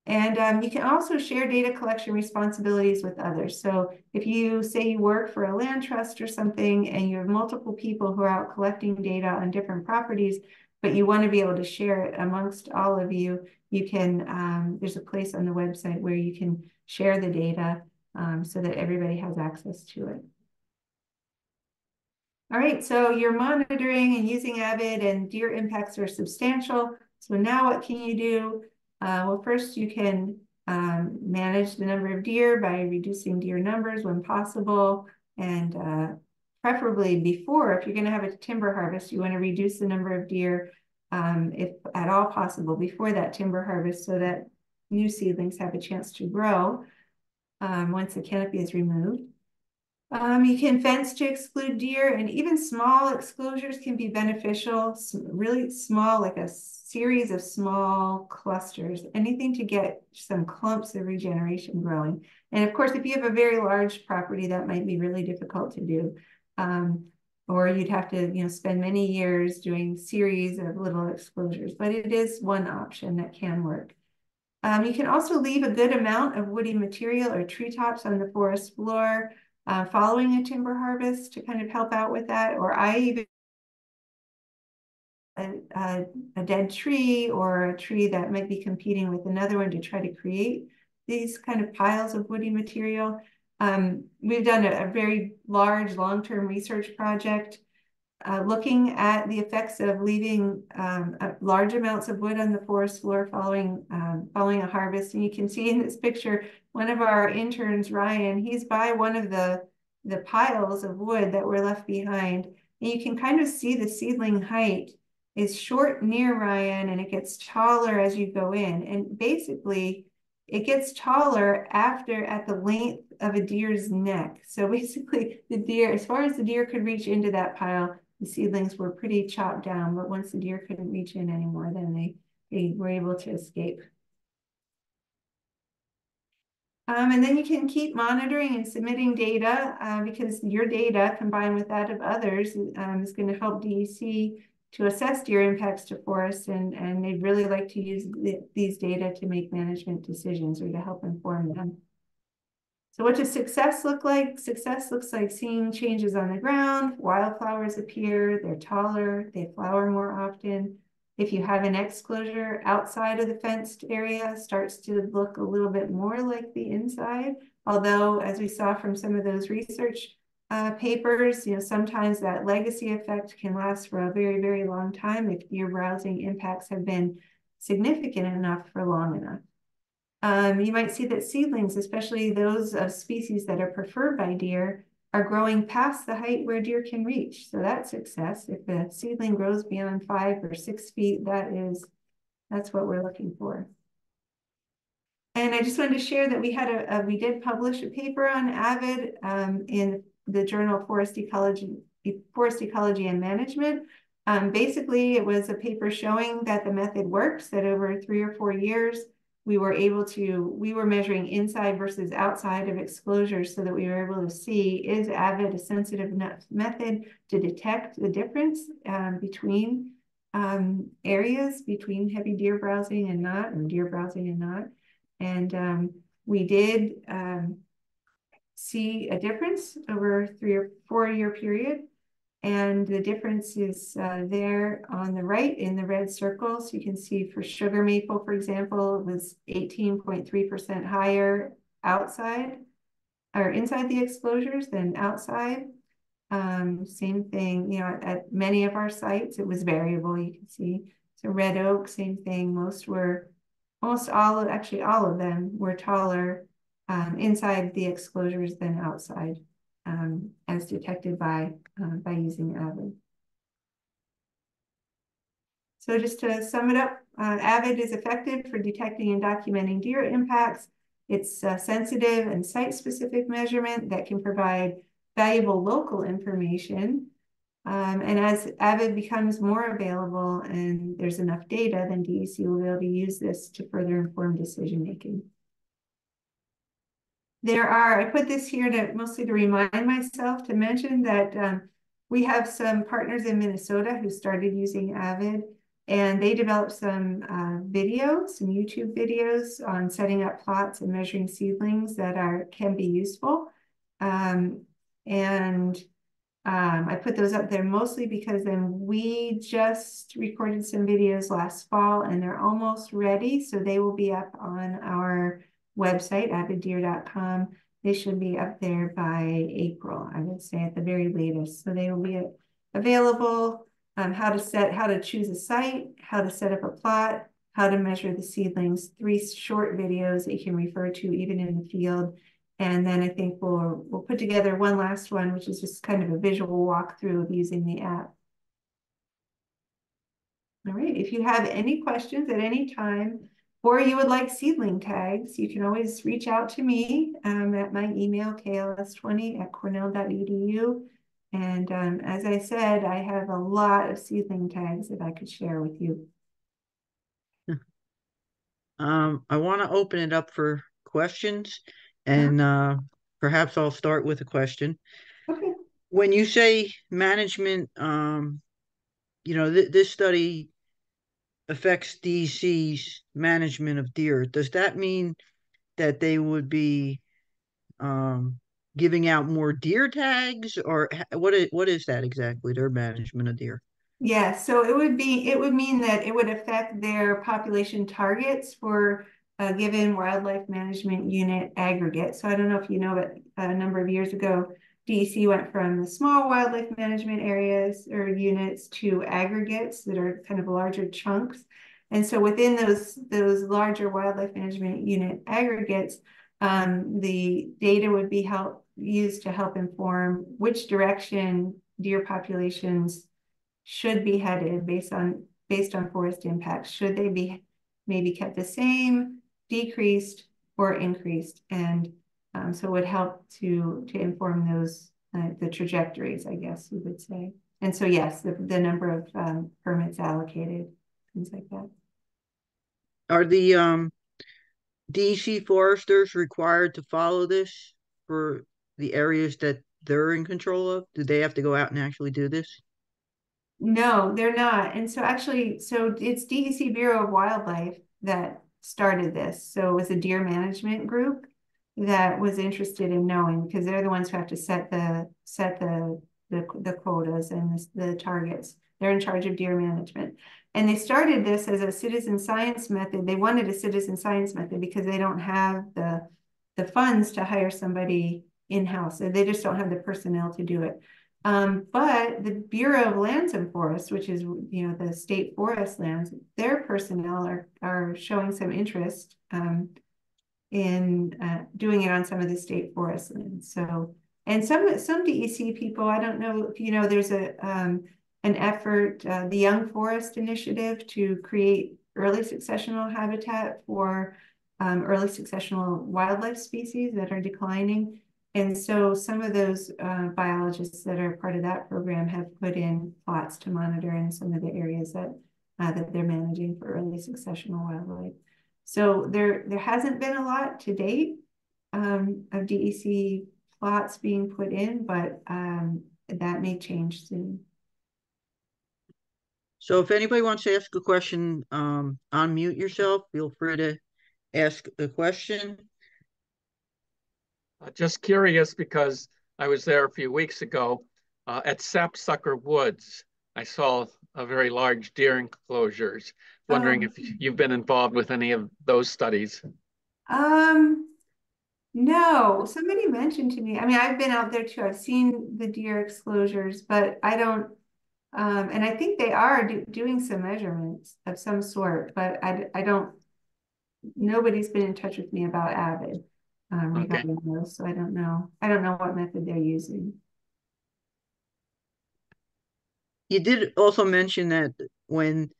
And um, you can also share data collection responsibilities with others. So if you say you work for a land trust or something and you have multiple people who are out collecting data on different properties, but you want to be able to share it amongst all of you, you can, um, there's a place on the website where you can share the data um, so that everybody has access to it. All right, so you're monitoring and using Avid and deer impacts are substantial. So now what can you do? Uh, well, first you can um, manage the number of deer by reducing deer numbers when possible. And uh, preferably before, if you're going to have a timber harvest, you want to reduce the number of deer um, if at all possible before that timber harvest so that new seedlings have a chance to grow um, once the canopy is removed. Um, you can fence to exclude deer and even small exclosures can be beneficial, really small, like a series of small clusters, anything to get some clumps of regeneration growing. And of course, if you have a very large property, that might be really difficult to do. Um, or you'd have to, you know, spend many years doing series of little exclosures but it is one option that can work. Um, you can also leave a good amount of woody material or treetops on the forest floor uh, following a timber harvest to kind of help out with that. Or I even a, a, a dead tree or a tree that might be competing with another one to try to create these kind of piles of woody material. Um, we've done a, a very large long-term research project uh, looking at the effects of leaving um, large amounts of wood on the forest floor following um, following a harvest. And you can see in this picture, one of our interns, Ryan, he's by one of the, the piles of wood that were left behind. And you can kind of see the seedling height is short near Ryan and it gets taller as you go in. And basically, it gets taller after at the length of a deer's neck. So basically, the deer, as far as the deer could reach into that pile, the seedlings were pretty chopped down, but once the deer couldn't reach in anymore, then they, they were able to escape. Um, and then you can keep monitoring and submitting data uh, because your data combined with that of others um, is going to help DEC to assess deer impacts to forests and, and they'd really like to use the, these data to make management decisions or to help inform them. So what does success look like? Success looks like seeing changes on the ground, wildflowers appear, they're taller, they flower more often. If you have an exclosure outside of the fenced area, starts to look a little bit more like the inside. Although, as we saw from some of those research uh, papers, you know, sometimes that legacy effect can last for a very, very long time if your browsing impacts have been significant enough for long enough. Um, you might see that seedlings, especially those of species that are preferred by deer, are growing past the height where deer can reach. So that's success. If a seedling grows beyond five or six feet, that is, that's what we're looking for. And I just wanted to share that we had a, a we did publish a paper on AVID um, in the Journal Forest Ecology, Forest Ecology and Management. Um, basically, it was a paper showing that the method works, that over three or four years, we were able to, we were measuring inside versus outside of exclosures so that we were able to see, is AVID a sensitive enough method to detect the difference um, between um, areas, between heavy deer browsing and not, or deer browsing and not. And um, we did um, see a difference over three or four year period. And the difference is uh, there on the right in the red circles. You can see for sugar maple, for example, it was 18.3% higher outside or inside the exclosures than outside. Um, same thing, you know, at many of our sites, it was variable, you can see. So red oak, same thing. Most were, almost all, actually all of them were taller um, inside the exclosures than outside um, as detected by, uh, by using AVID. So just to sum it up, uh, AVID is effective for detecting and documenting deer impacts. It's a sensitive and site-specific measurement that can provide valuable local information. Um, and as AVID becomes more available and there's enough data, then DEC will be able to use this to further inform decision-making. There are, I put this here to mostly to remind myself to mention that um, we have some partners in Minnesota who started using Avid and they developed some uh, videos, some YouTube videos on setting up plots and measuring seedlings that are can be useful. Um, and um, I put those up there mostly because then we just recorded some videos last fall and they're almost ready. So they will be up on our website, aviddeer.com. They should be up there by April, I would say at the very latest. So they will be available, um, how to set, how to choose a site, how to set up a plot, how to measure the seedlings, three short videos that you can refer to even in the field. And then I think we'll, we'll put together one last one, which is just kind of a visual walkthrough of using the app. All right, if you have any questions at any time, or you would like seedling tags, you can always reach out to me um, at my email, kls20 at cornell.edu. And um, as I said, I have a lot of seedling tags that I could share with you. Um, I want to open it up for questions, and uh, perhaps I'll start with a question. Okay. When you say management, um, you know, th this study affects DEC's management of deer, does that mean that they would be um, giving out more deer tags, or what is what is that exactly? Their management of deer. Yeah, so it would be, it would mean that it would affect their population targets for a given wildlife management unit aggregate. So I don't know if you know, but a number of years ago, DEC went from the small wildlife management areas or units to aggregates that are kind of larger chunks. And so within those, those larger wildlife management unit aggregates, um, the data would be help used to help inform which direction deer populations should be headed based on based on forest impacts. Should they be maybe kept the same, decreased, or increased? And um, so it would help to to inform those uh, the trajectories, I guess you would say. And so yes, the, the number of um, permits allocated, things like that. Are the um, DEC foresters required to follow this for the areas that they're in control of? Do they have to go out and actually do this? No, they're not. And so actually, so it's DEC Bureau of Wildlife that started this. So it was a deer management group that was interested in knowing because they're the ones who have to set the set the the, the quotas and the, the targets. They're in charge of deer management. And they started this as a citizen science method. They wanted a citizen science method because they don't have the the funds to hire somebody in-house. They just don't have the personnel to do it. Um, but the Bureau of Lands and Forests, which is you know the state forest lands, their personnel are are showing some interest um, in uh, doing it on some of the state forest lands. So and some some DEC people, I don't know if you know, there's a um, an effort, uh, the Young Forest Initiative, to create early successional habitat for um, early successional wildlife species that are declining. And so some of those uh, biologists that are part of that program have put in plots to monitor in some of the areas that uh, that they're managing for early successional wildlife. So there there hasn't been a lot to date um, of DEC plots being put in, but um, that may change soon. So if anybody wants to ask a question, um, unmute yourself. Feel free to ask a question. Uh, just curious because I was there a few weeks ago uh, at Sapsucker Woods. I saw a very large deer enclosures. Wondering um, if you've been involved with any of those studies. Um, no, somebody mentioned to me. I mean, I've been out there too. I've seen the deer enclosures, but I don't. Um, and I think they are do, doing some measurements of some sort, but I, I don't. Nobody's been in touch with me about Avid um, regarding okay. those. So I don't know. I don't know what method they're using. You did also mention that when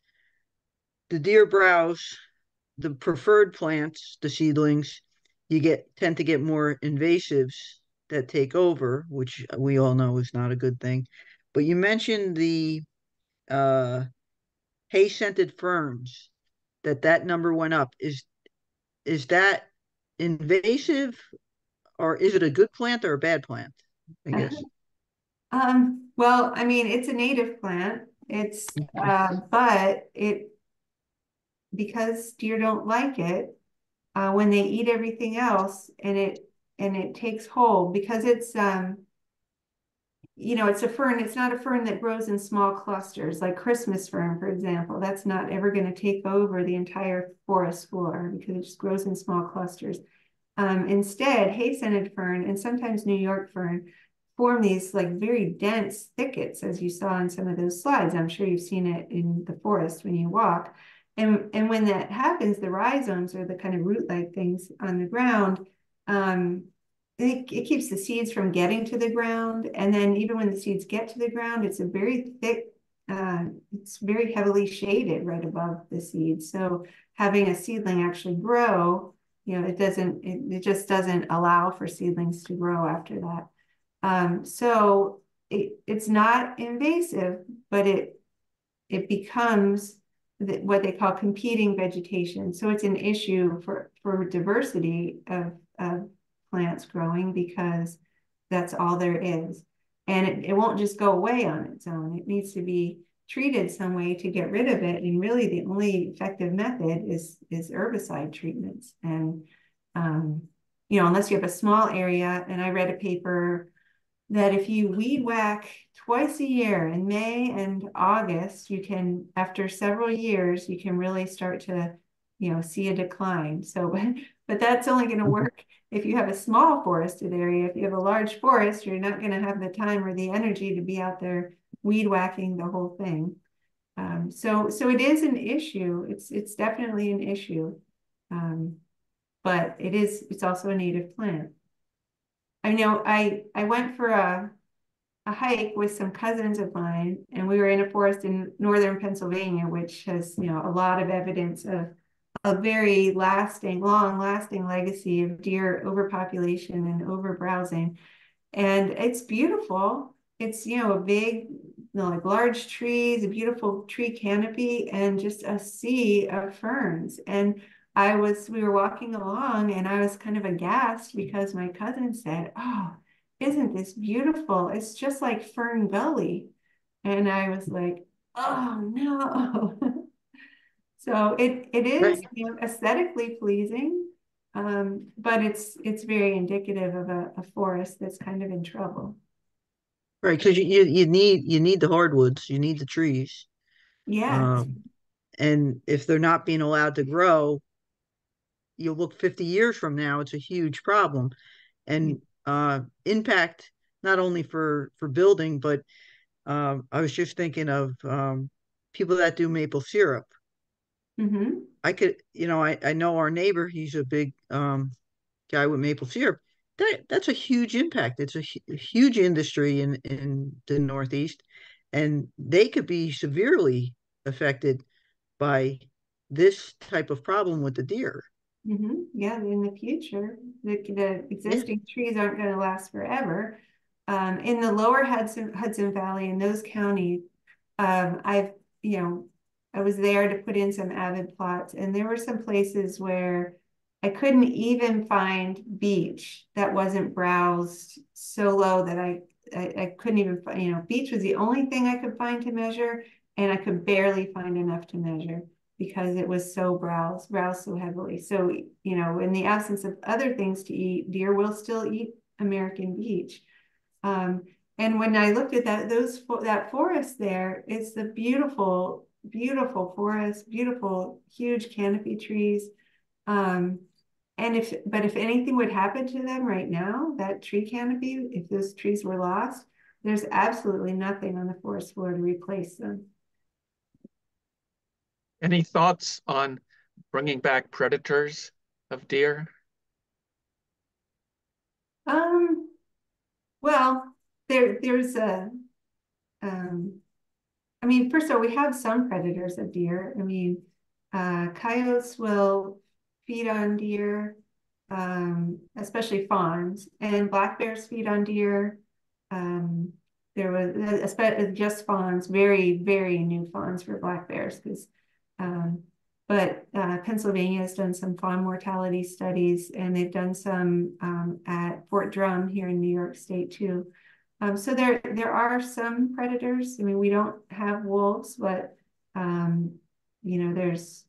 the deer browse the preferred plants, the seedlings, you get tend to get more invasives that take over, which we all know is not a good thing. But you mentioned the uh, hay scented ferns that that number went up. Is is that invasive or is it a good plant or a bad plant? I guess. Um, well, I mean, it's a native plant. It's uh, but it because deer don't like it uh, when they eat everything else and it and it takes hold because it's um you know it's a fern it's not a fern that grows in small clusters like christmas fern for example. That's not ever going to take over the entire forest floor because it just grows in small clusters. Um, instead, hay-scented fern and sometimes New York fern form these like very dense thickets, as you saw in some of those slides. I'm sure you've seen it in the forest when you walk. And, and when that happens, the rhizomes are the kind of root-like things on the ground. Um, it, it keeps the seeds from getting to the ground. And then even when the seeds get to the ground, it's a very thick, uh, it's very heavily shaded right above the seeds. So having a seedling actually grow you know, it doesn't, it, it just doesn't allow for seedlings to grow after that. Um, so it, it's not invasive, but it it becomes the, what they call competing vegetation. So it's an issue for, for diversity of, of plants growing because that's all there is. And it, it won't just go away on its own. It needs to be treated some way to get rid of it. And really the only effective method is, is herbicide treatments. And, um, you know, unless you have a small area, and I read a paper that if you weed whack twice a year in May and August, you can, after several years, you can really start to, you know, see a decline. So, but that's only going to mm-hmm. work if you have a small forested area. If you have a large forest, you're not going to have the time or the energy to be out there weed whacking the whole thing. Um, so, so it is an issue. It's it's definitely an issue, um, but it is. It's also a native plant. I know I I went for a a hike with some cousins of mine, and we were in a forest in northern Pennsylvania, which has you know a lot of evidence of a very lasting, long lasting legacy of deer overpopulation and overbrowsing. And it's beautiful. It's, you know, a big, you know, like large trees, a beautiful tree canopy, and just a sea of ferns. And I was, we were walking along and I was kind of aghast because my cousin said, Oh, isn't this beautiful? It's just like Fern Gully. And I was like, Oh no. so it it is right. you know, aesthetically pleasing, um, but it's it's very indicative of a, a forest that's kind of in trouble. Right, because you, you you need you need the hardwoods, you need the trees. Yeah. Um, and if they're not being allowed to grow, you'll look 50 years from now, it's a huge problem. And uh, impact not only for for building, but um, I was just thinking of um, people that do maple syrup. Mm-hmm. I could, you know, I, I know our neighbor, he's a big um, guy with maple syrup. That that's a huge impact. It's a, a huge industry in in the Northeast, and they could be severely affected by this type of problem with the deer. Mm-hmm. Yeah, in the future, the, the existing yeah. trees aren't going to last forever. Um, in the lower Hudson Hudson Valley, in those counties, um, I've you know I was there to put in some avid plots, and there were some places where I couldn't even find beech that wasn't browsed so low that I, I, I couldn't even find, you know, beech was the only thing I could find to measure, and I could barely find enough to measure because it was so browsed, browsed so heavily. So, you know, in the absence of other things to eat, deer will still eat American beech. Um, and when I looked at that, those that forest there, it's the beautiful, beautiful forest, beautiful, huge canopy trees. Um, and if, but if anything would happen to them right now, that tree canopy, if those trees were lost, there's absolutely nothing on the forest floor to replace them. Any thoughts on bringing back predators of deer? Um, well, there there's a um, I mean, first of all, we have some predators of deer. I mean, uh, coyotes will feed on deer, um, especially fawns, and black bears feed on deer. Um, there was especially just fawns, very very new fawns for black bears because um, but uh, Pennsylvania has done some fawn mortality studies, and they've done some um, at Fort Drum here in New York State too. Um, so there there are some predators. I mean, we don't have wolves, but um, you know, there's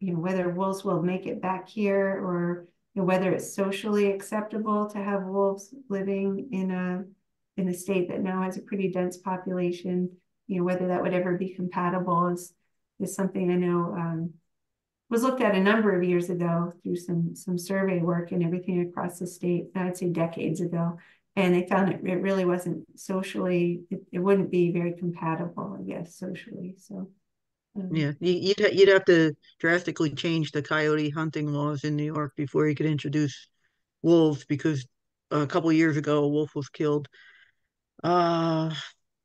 you know whether wolves will make it back here or you know, whether it's socially acceptable to have wolves living in a in a state that now has a pretty dense population. You know, whether that would ever be compatible is is something I know um, was looked at a number of years ago through some some survey work and everything across the state. I'd say decades ago, and they found it, it really wasn't socially. It, it wouldn't be very compatible, I guess, socially. So. Um, yeah, you'd you'd have to drastically change the coyote hunting laws in New York before you could introduce wolves because a couple years ago a wolf was killed uh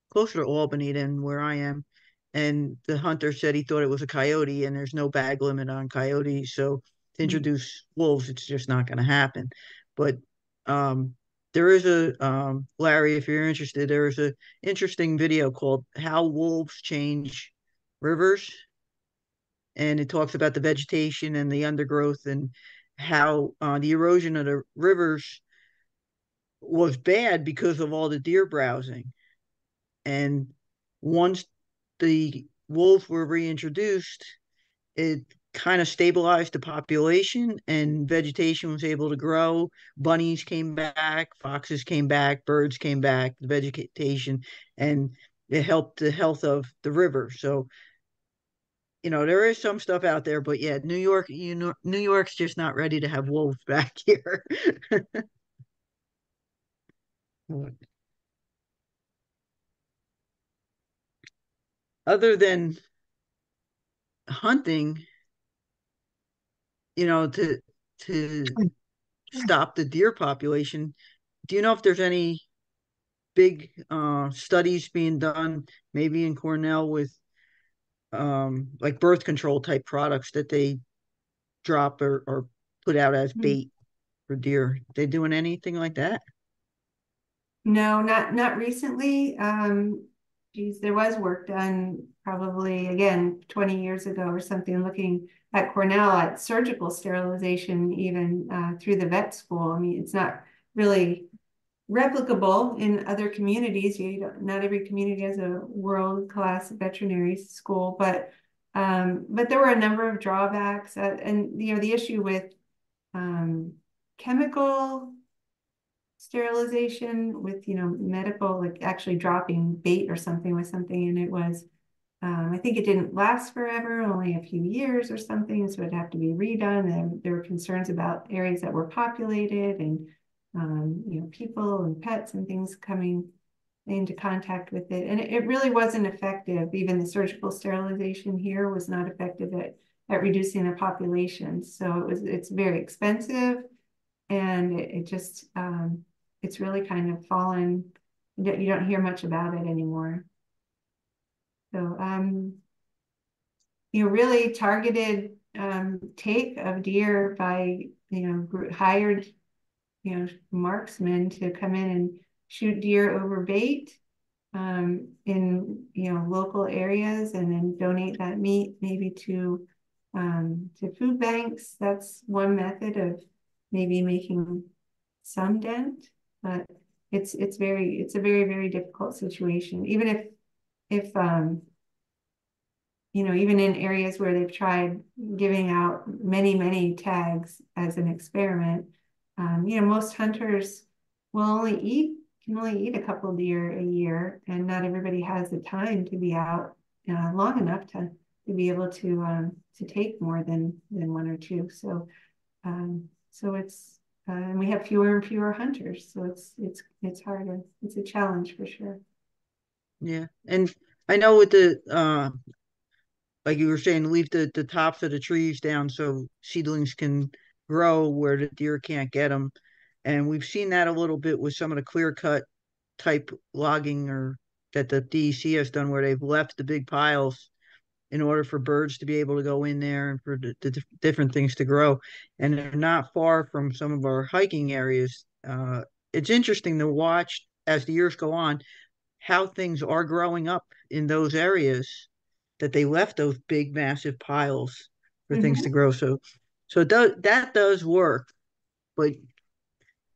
closer to Albany than where I am and the hunter said he thought it was a coyote and there's no bag limit on coyotes so to hmm. introduce wolves it's just not going to happen. But um, there is a um, larry if you're interested there is a interesting video called how wolves change rivers. And it talks about the vegetation and the undergrowth and how uh, the erosion of the rivers was bad because of all the deer browsing. And once the wolves were reintroduced, it kind of stabilized the population and vegetation was able to grow. Bunnies came back, foxes came back, birds came back, the vegetation, and it helped the health of the river. So, you know, there is some stuff out there, but yeah, New York, you know, New York's just not ready to have wolves back here. Other than hunting, you know, to to stop the deer population. Do you know if there's any big uh, studies being done, maybe in Cornell with um, like birth control type products that they drop or, or put out as hmm. bait for deer? They doing anything like that? No, not not recently. Um, geez, there was work done probably again 20 years ago or something looking at Cornell at surgical sterilization even uh, through the vet school. I mean, it's not really replicable in other communities. You not every community has a world-class veterinary school, but um, but there were a number of drawbacks, uh, and you know the issue with um, chemical sterilization with you know medical like actually dropping bait or something with something and it was um, I think it didn't last forever, only a few years or something, so it'd have to be redone. And there were concerns about areas that were populated and um, you know people and pets and things coming into contact with it. And it, it, really wasn't effective. Even the surgical sterilization here was not effective at, at reducing the population. So it was it's very expensive and it, it just um, it's really kind of fallen. You don't hear much about it anymore. So, um, you know, really targeted um, take of deer by, you know, hired, you know, marksmen to come in and shoot deer over bait um, in, you know, local areas and then donate that meat maybe to um, to food banks. That's one method of maybe making some dent, but it's it's very it's a very very difficult situation. Even if if um, you know, even in areas where they've tried giving out many, many tags as an experiment, um, you know, most hunters will only eat, can only eat a couple deer a year, and not everybody has the time to be out uh, long enough to to be able to um, to take more than than one or two. So, um, so it's uh, and we have fewer and fewer hunters, so it's it's it's harder. It's a challenge for sure. Yeah, and I know with the uh, like you were saying, leave the, the tops of the trees down so seedlings can grow where the deer can't get them. And we've seen that a little bit with some of the clear cut type logging or that the DEC has done where they've left the big piles in order for birds to be able to go in there and for the, the different things to grow. And they're not far from some of our hiking areas. Uh, it's interesting to watch as the years go on how things are growing up in those areas that they left those big massive piles for mm-hmm. things to grow. So so does, that does work, but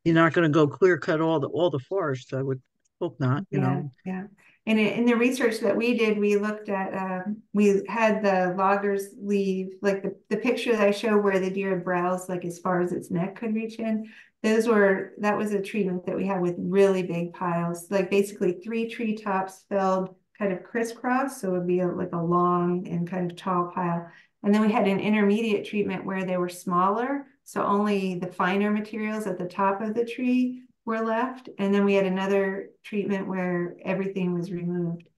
you're not going to go clear cut all the all the forest. I would hope not. You yeah, know. Yeah. And in the research that we did, we looked at, uh, we had the loggers leave, like the, the picture that I show where the deer browsed like as far as its neck could reach in. Those were, that was a treatment that we had with really big piles, like basically three treetops felled kind of crisscross. So it would be a, like a long and kind of tall pile. And then we had an intermediate treatment where they were smaller. So only the finer materials at the top of the tree were left. And then we had another treatment where everything was removed.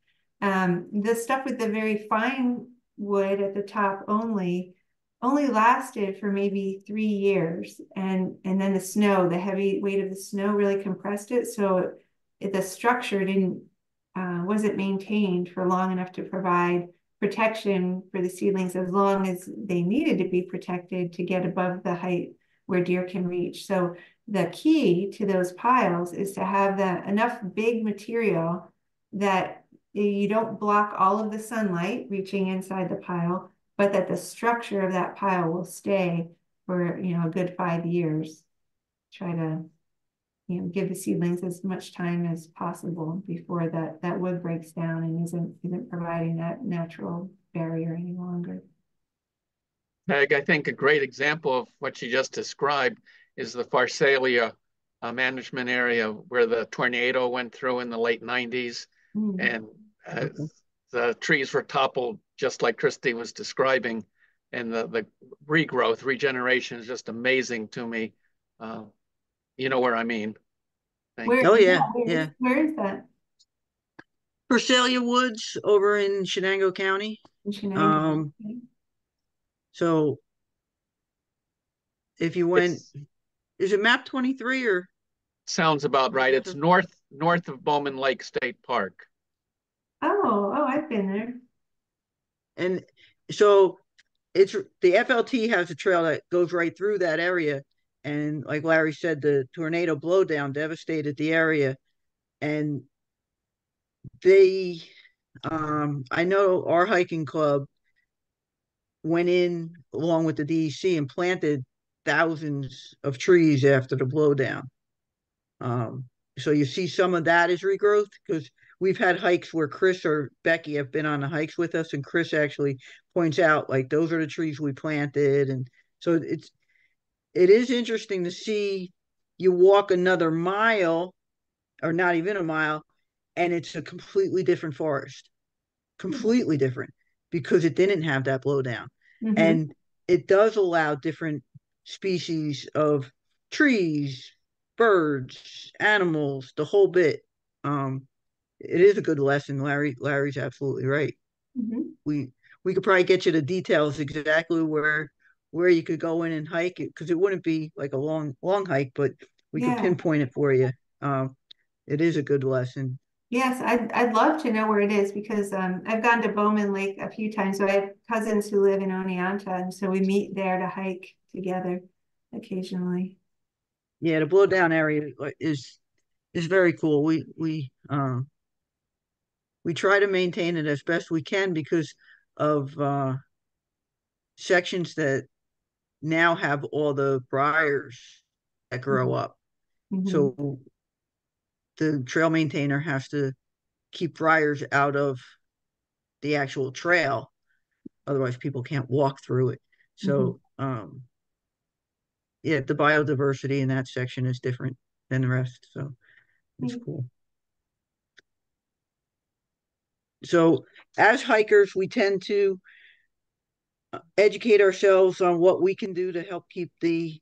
Um, the stuff with the very fine wood at the top only only lasted for maybe three years and and then the snow the heavy weight of the snow really compressed it so it, the structure didn't uh, wasn't maintained for long enough to provide protection for the seedlings as long as they needed to be protected to get above the height where deer can reach. So the key to those piles is to have that enough big material that you don't block all of the sunlight reaching inside the pile, but that the structure of that pile will stay for you know a good five years. Try to you know, give the seedlings as much time as possible before that, that wood breaks down and isn't, isn't providing that natural barrier any longer. Peg, I think a great example of what you just described is the Pharsalia uh, management area where the tornado went through in the late 90s mm -hmm. and uh, the trees were toppled just like Kristi was describing and the, the regrowth, regeneration is just amazing to me. Uh, you know where I mean. Where, oh yeah, where, yeah. Where is that? Pharsalia Woods over in Chenango County. In Chenango. Um, so if you went, it's, is it map 23 or? Sounds about right. It's north north of Bowman Lake State Park. Oh, oh, I've been there. And so it's the FLT has a trail that goes right through that area. And like Larry said, the tornado blowdown devastated the area. And they, um, I know our hiking club went in along with the DEC and planted thousands of trees after the blowdown. Um, so you see some of that is regrowth because we've had hikes where Chris or Becky have been on the hikes with us, and Chris actually points out like those are the trees we planted, and so it's it is interesting to see you walk another mile or not even a mile and it's a completely different forest completely different because it didn't have that blowdown mm-hmm. and it does allow different species of trees birds animals the whole bit. Um it is a good lesson. Larry larry's absolutely right. Mm-hmm. we we could probably get you the details exactly where where you could go in and hike it because it wouldn't be like a long long hike but we yeah. could pinpoint it for you. Um it is a good lesson Yes, I'd, I'd love to know where it is because um, I've gone to Bowman Lake a few times. So I have cousins who live in Oneonta, and so we meet there to hike together occasionally. Yeah, the blowdown area is is very cool. We we um we try to maintain it as best we can because of uh sections that now have all the briars that grow mm-hmm. up. Mm-hmm. So the trail maintainer has to keep briars out of the actual trail otherwise people can't walk through it so mm-hmm. um yeah the biodiversity in that section is different than the rest so it's mm-hmm. cool so as hikers we tend to uh, educate ourselves on what we can do to help keep the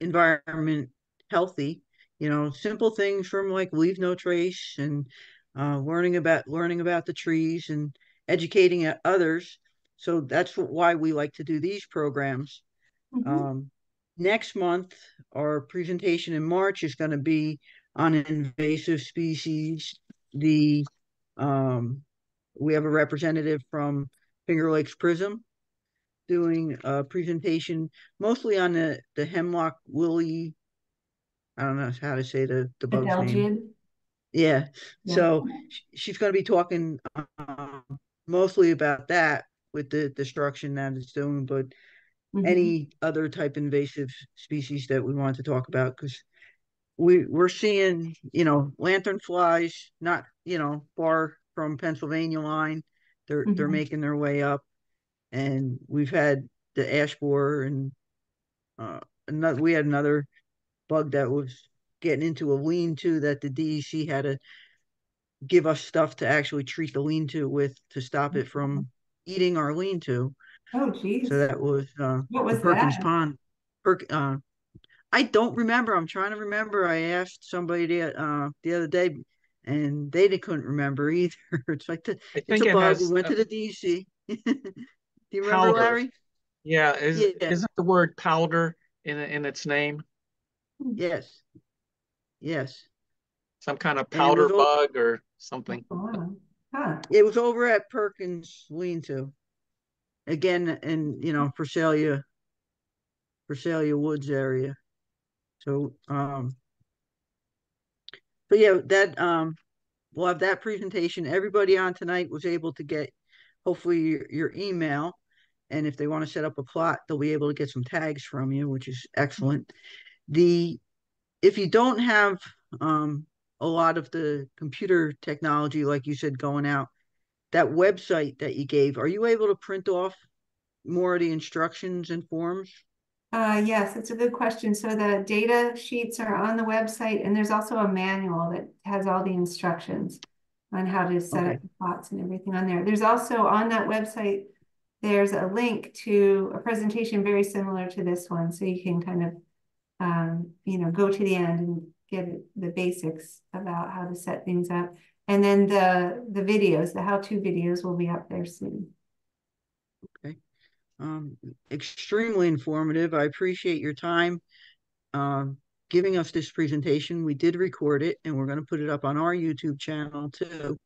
environment healthy you know, simple things from like leave no trace and uh, learning about learning about the trees and educating others. So that's why we like to do these programs. Mm-hmm. Um, next month, our presentation in March is going to be on invasive species. The um, we have a representative from Finger Lakes PRISM doing a presentation mostly on the the hemlock woolly I don't know how to say the the bug's name. Yeah. yeah. So she's going to be talking um, mostly about that with the destruction that it's doing, but mm-hmm. any other type invasive species that we want to talk about because we we're seeing you know lantern flies not you know far from Pennsylvania line. They're mm-hmm. they're making their way up, and we've had the ash borer and uh, another we had another bug that was getting into a lean-to that the DEC had to give us stuff to actually treat the lean-to with to stop it from eating our lean-to. Oh, geez. So that was uh, what was Perkins that? Pond. Per, uh, I don't remember. I'm trying to remember. I asked somebody the, uh, the other day, and they couldn't remember either. it's like the, I it's a it bug. Has, we went to the DEC. Do you remember, powder. Larry? Yeah. Is yeah. isn't the word powder in in its name? Yes. Yes. Some kind of powder bug or something. Oh, huh. It was over at Perkins Lean To. Again, in you know, Pharsalia, Pharsalia Woods area. So um but yeah, that um we'll have that presentation. Everybody on tonight was able to get hopefully your, your email. And if they want to set up a plot, they'll be able to get some tags from you, which is excellent the if you don't have um, a lot of the computer technology, like you said, going out, that website that you gave, are you able to print off more of the instructions and forms? Uh, yes, it's a good question. So the data sheets are on the website and there's also a manual that has all the instructions on how to set Okay. up the plots and everything on there. There's also on that website, there's a link to a presentation very similar to this one, so you can kind of um, you know, go to the end and get the basics about how to set things up. And then the the videos, the how-to videos will be up there soon. Um, extremely informative. I appreciate your time um, giving us this presentation. We did record it and we're going to put it up on our YouTube channel too.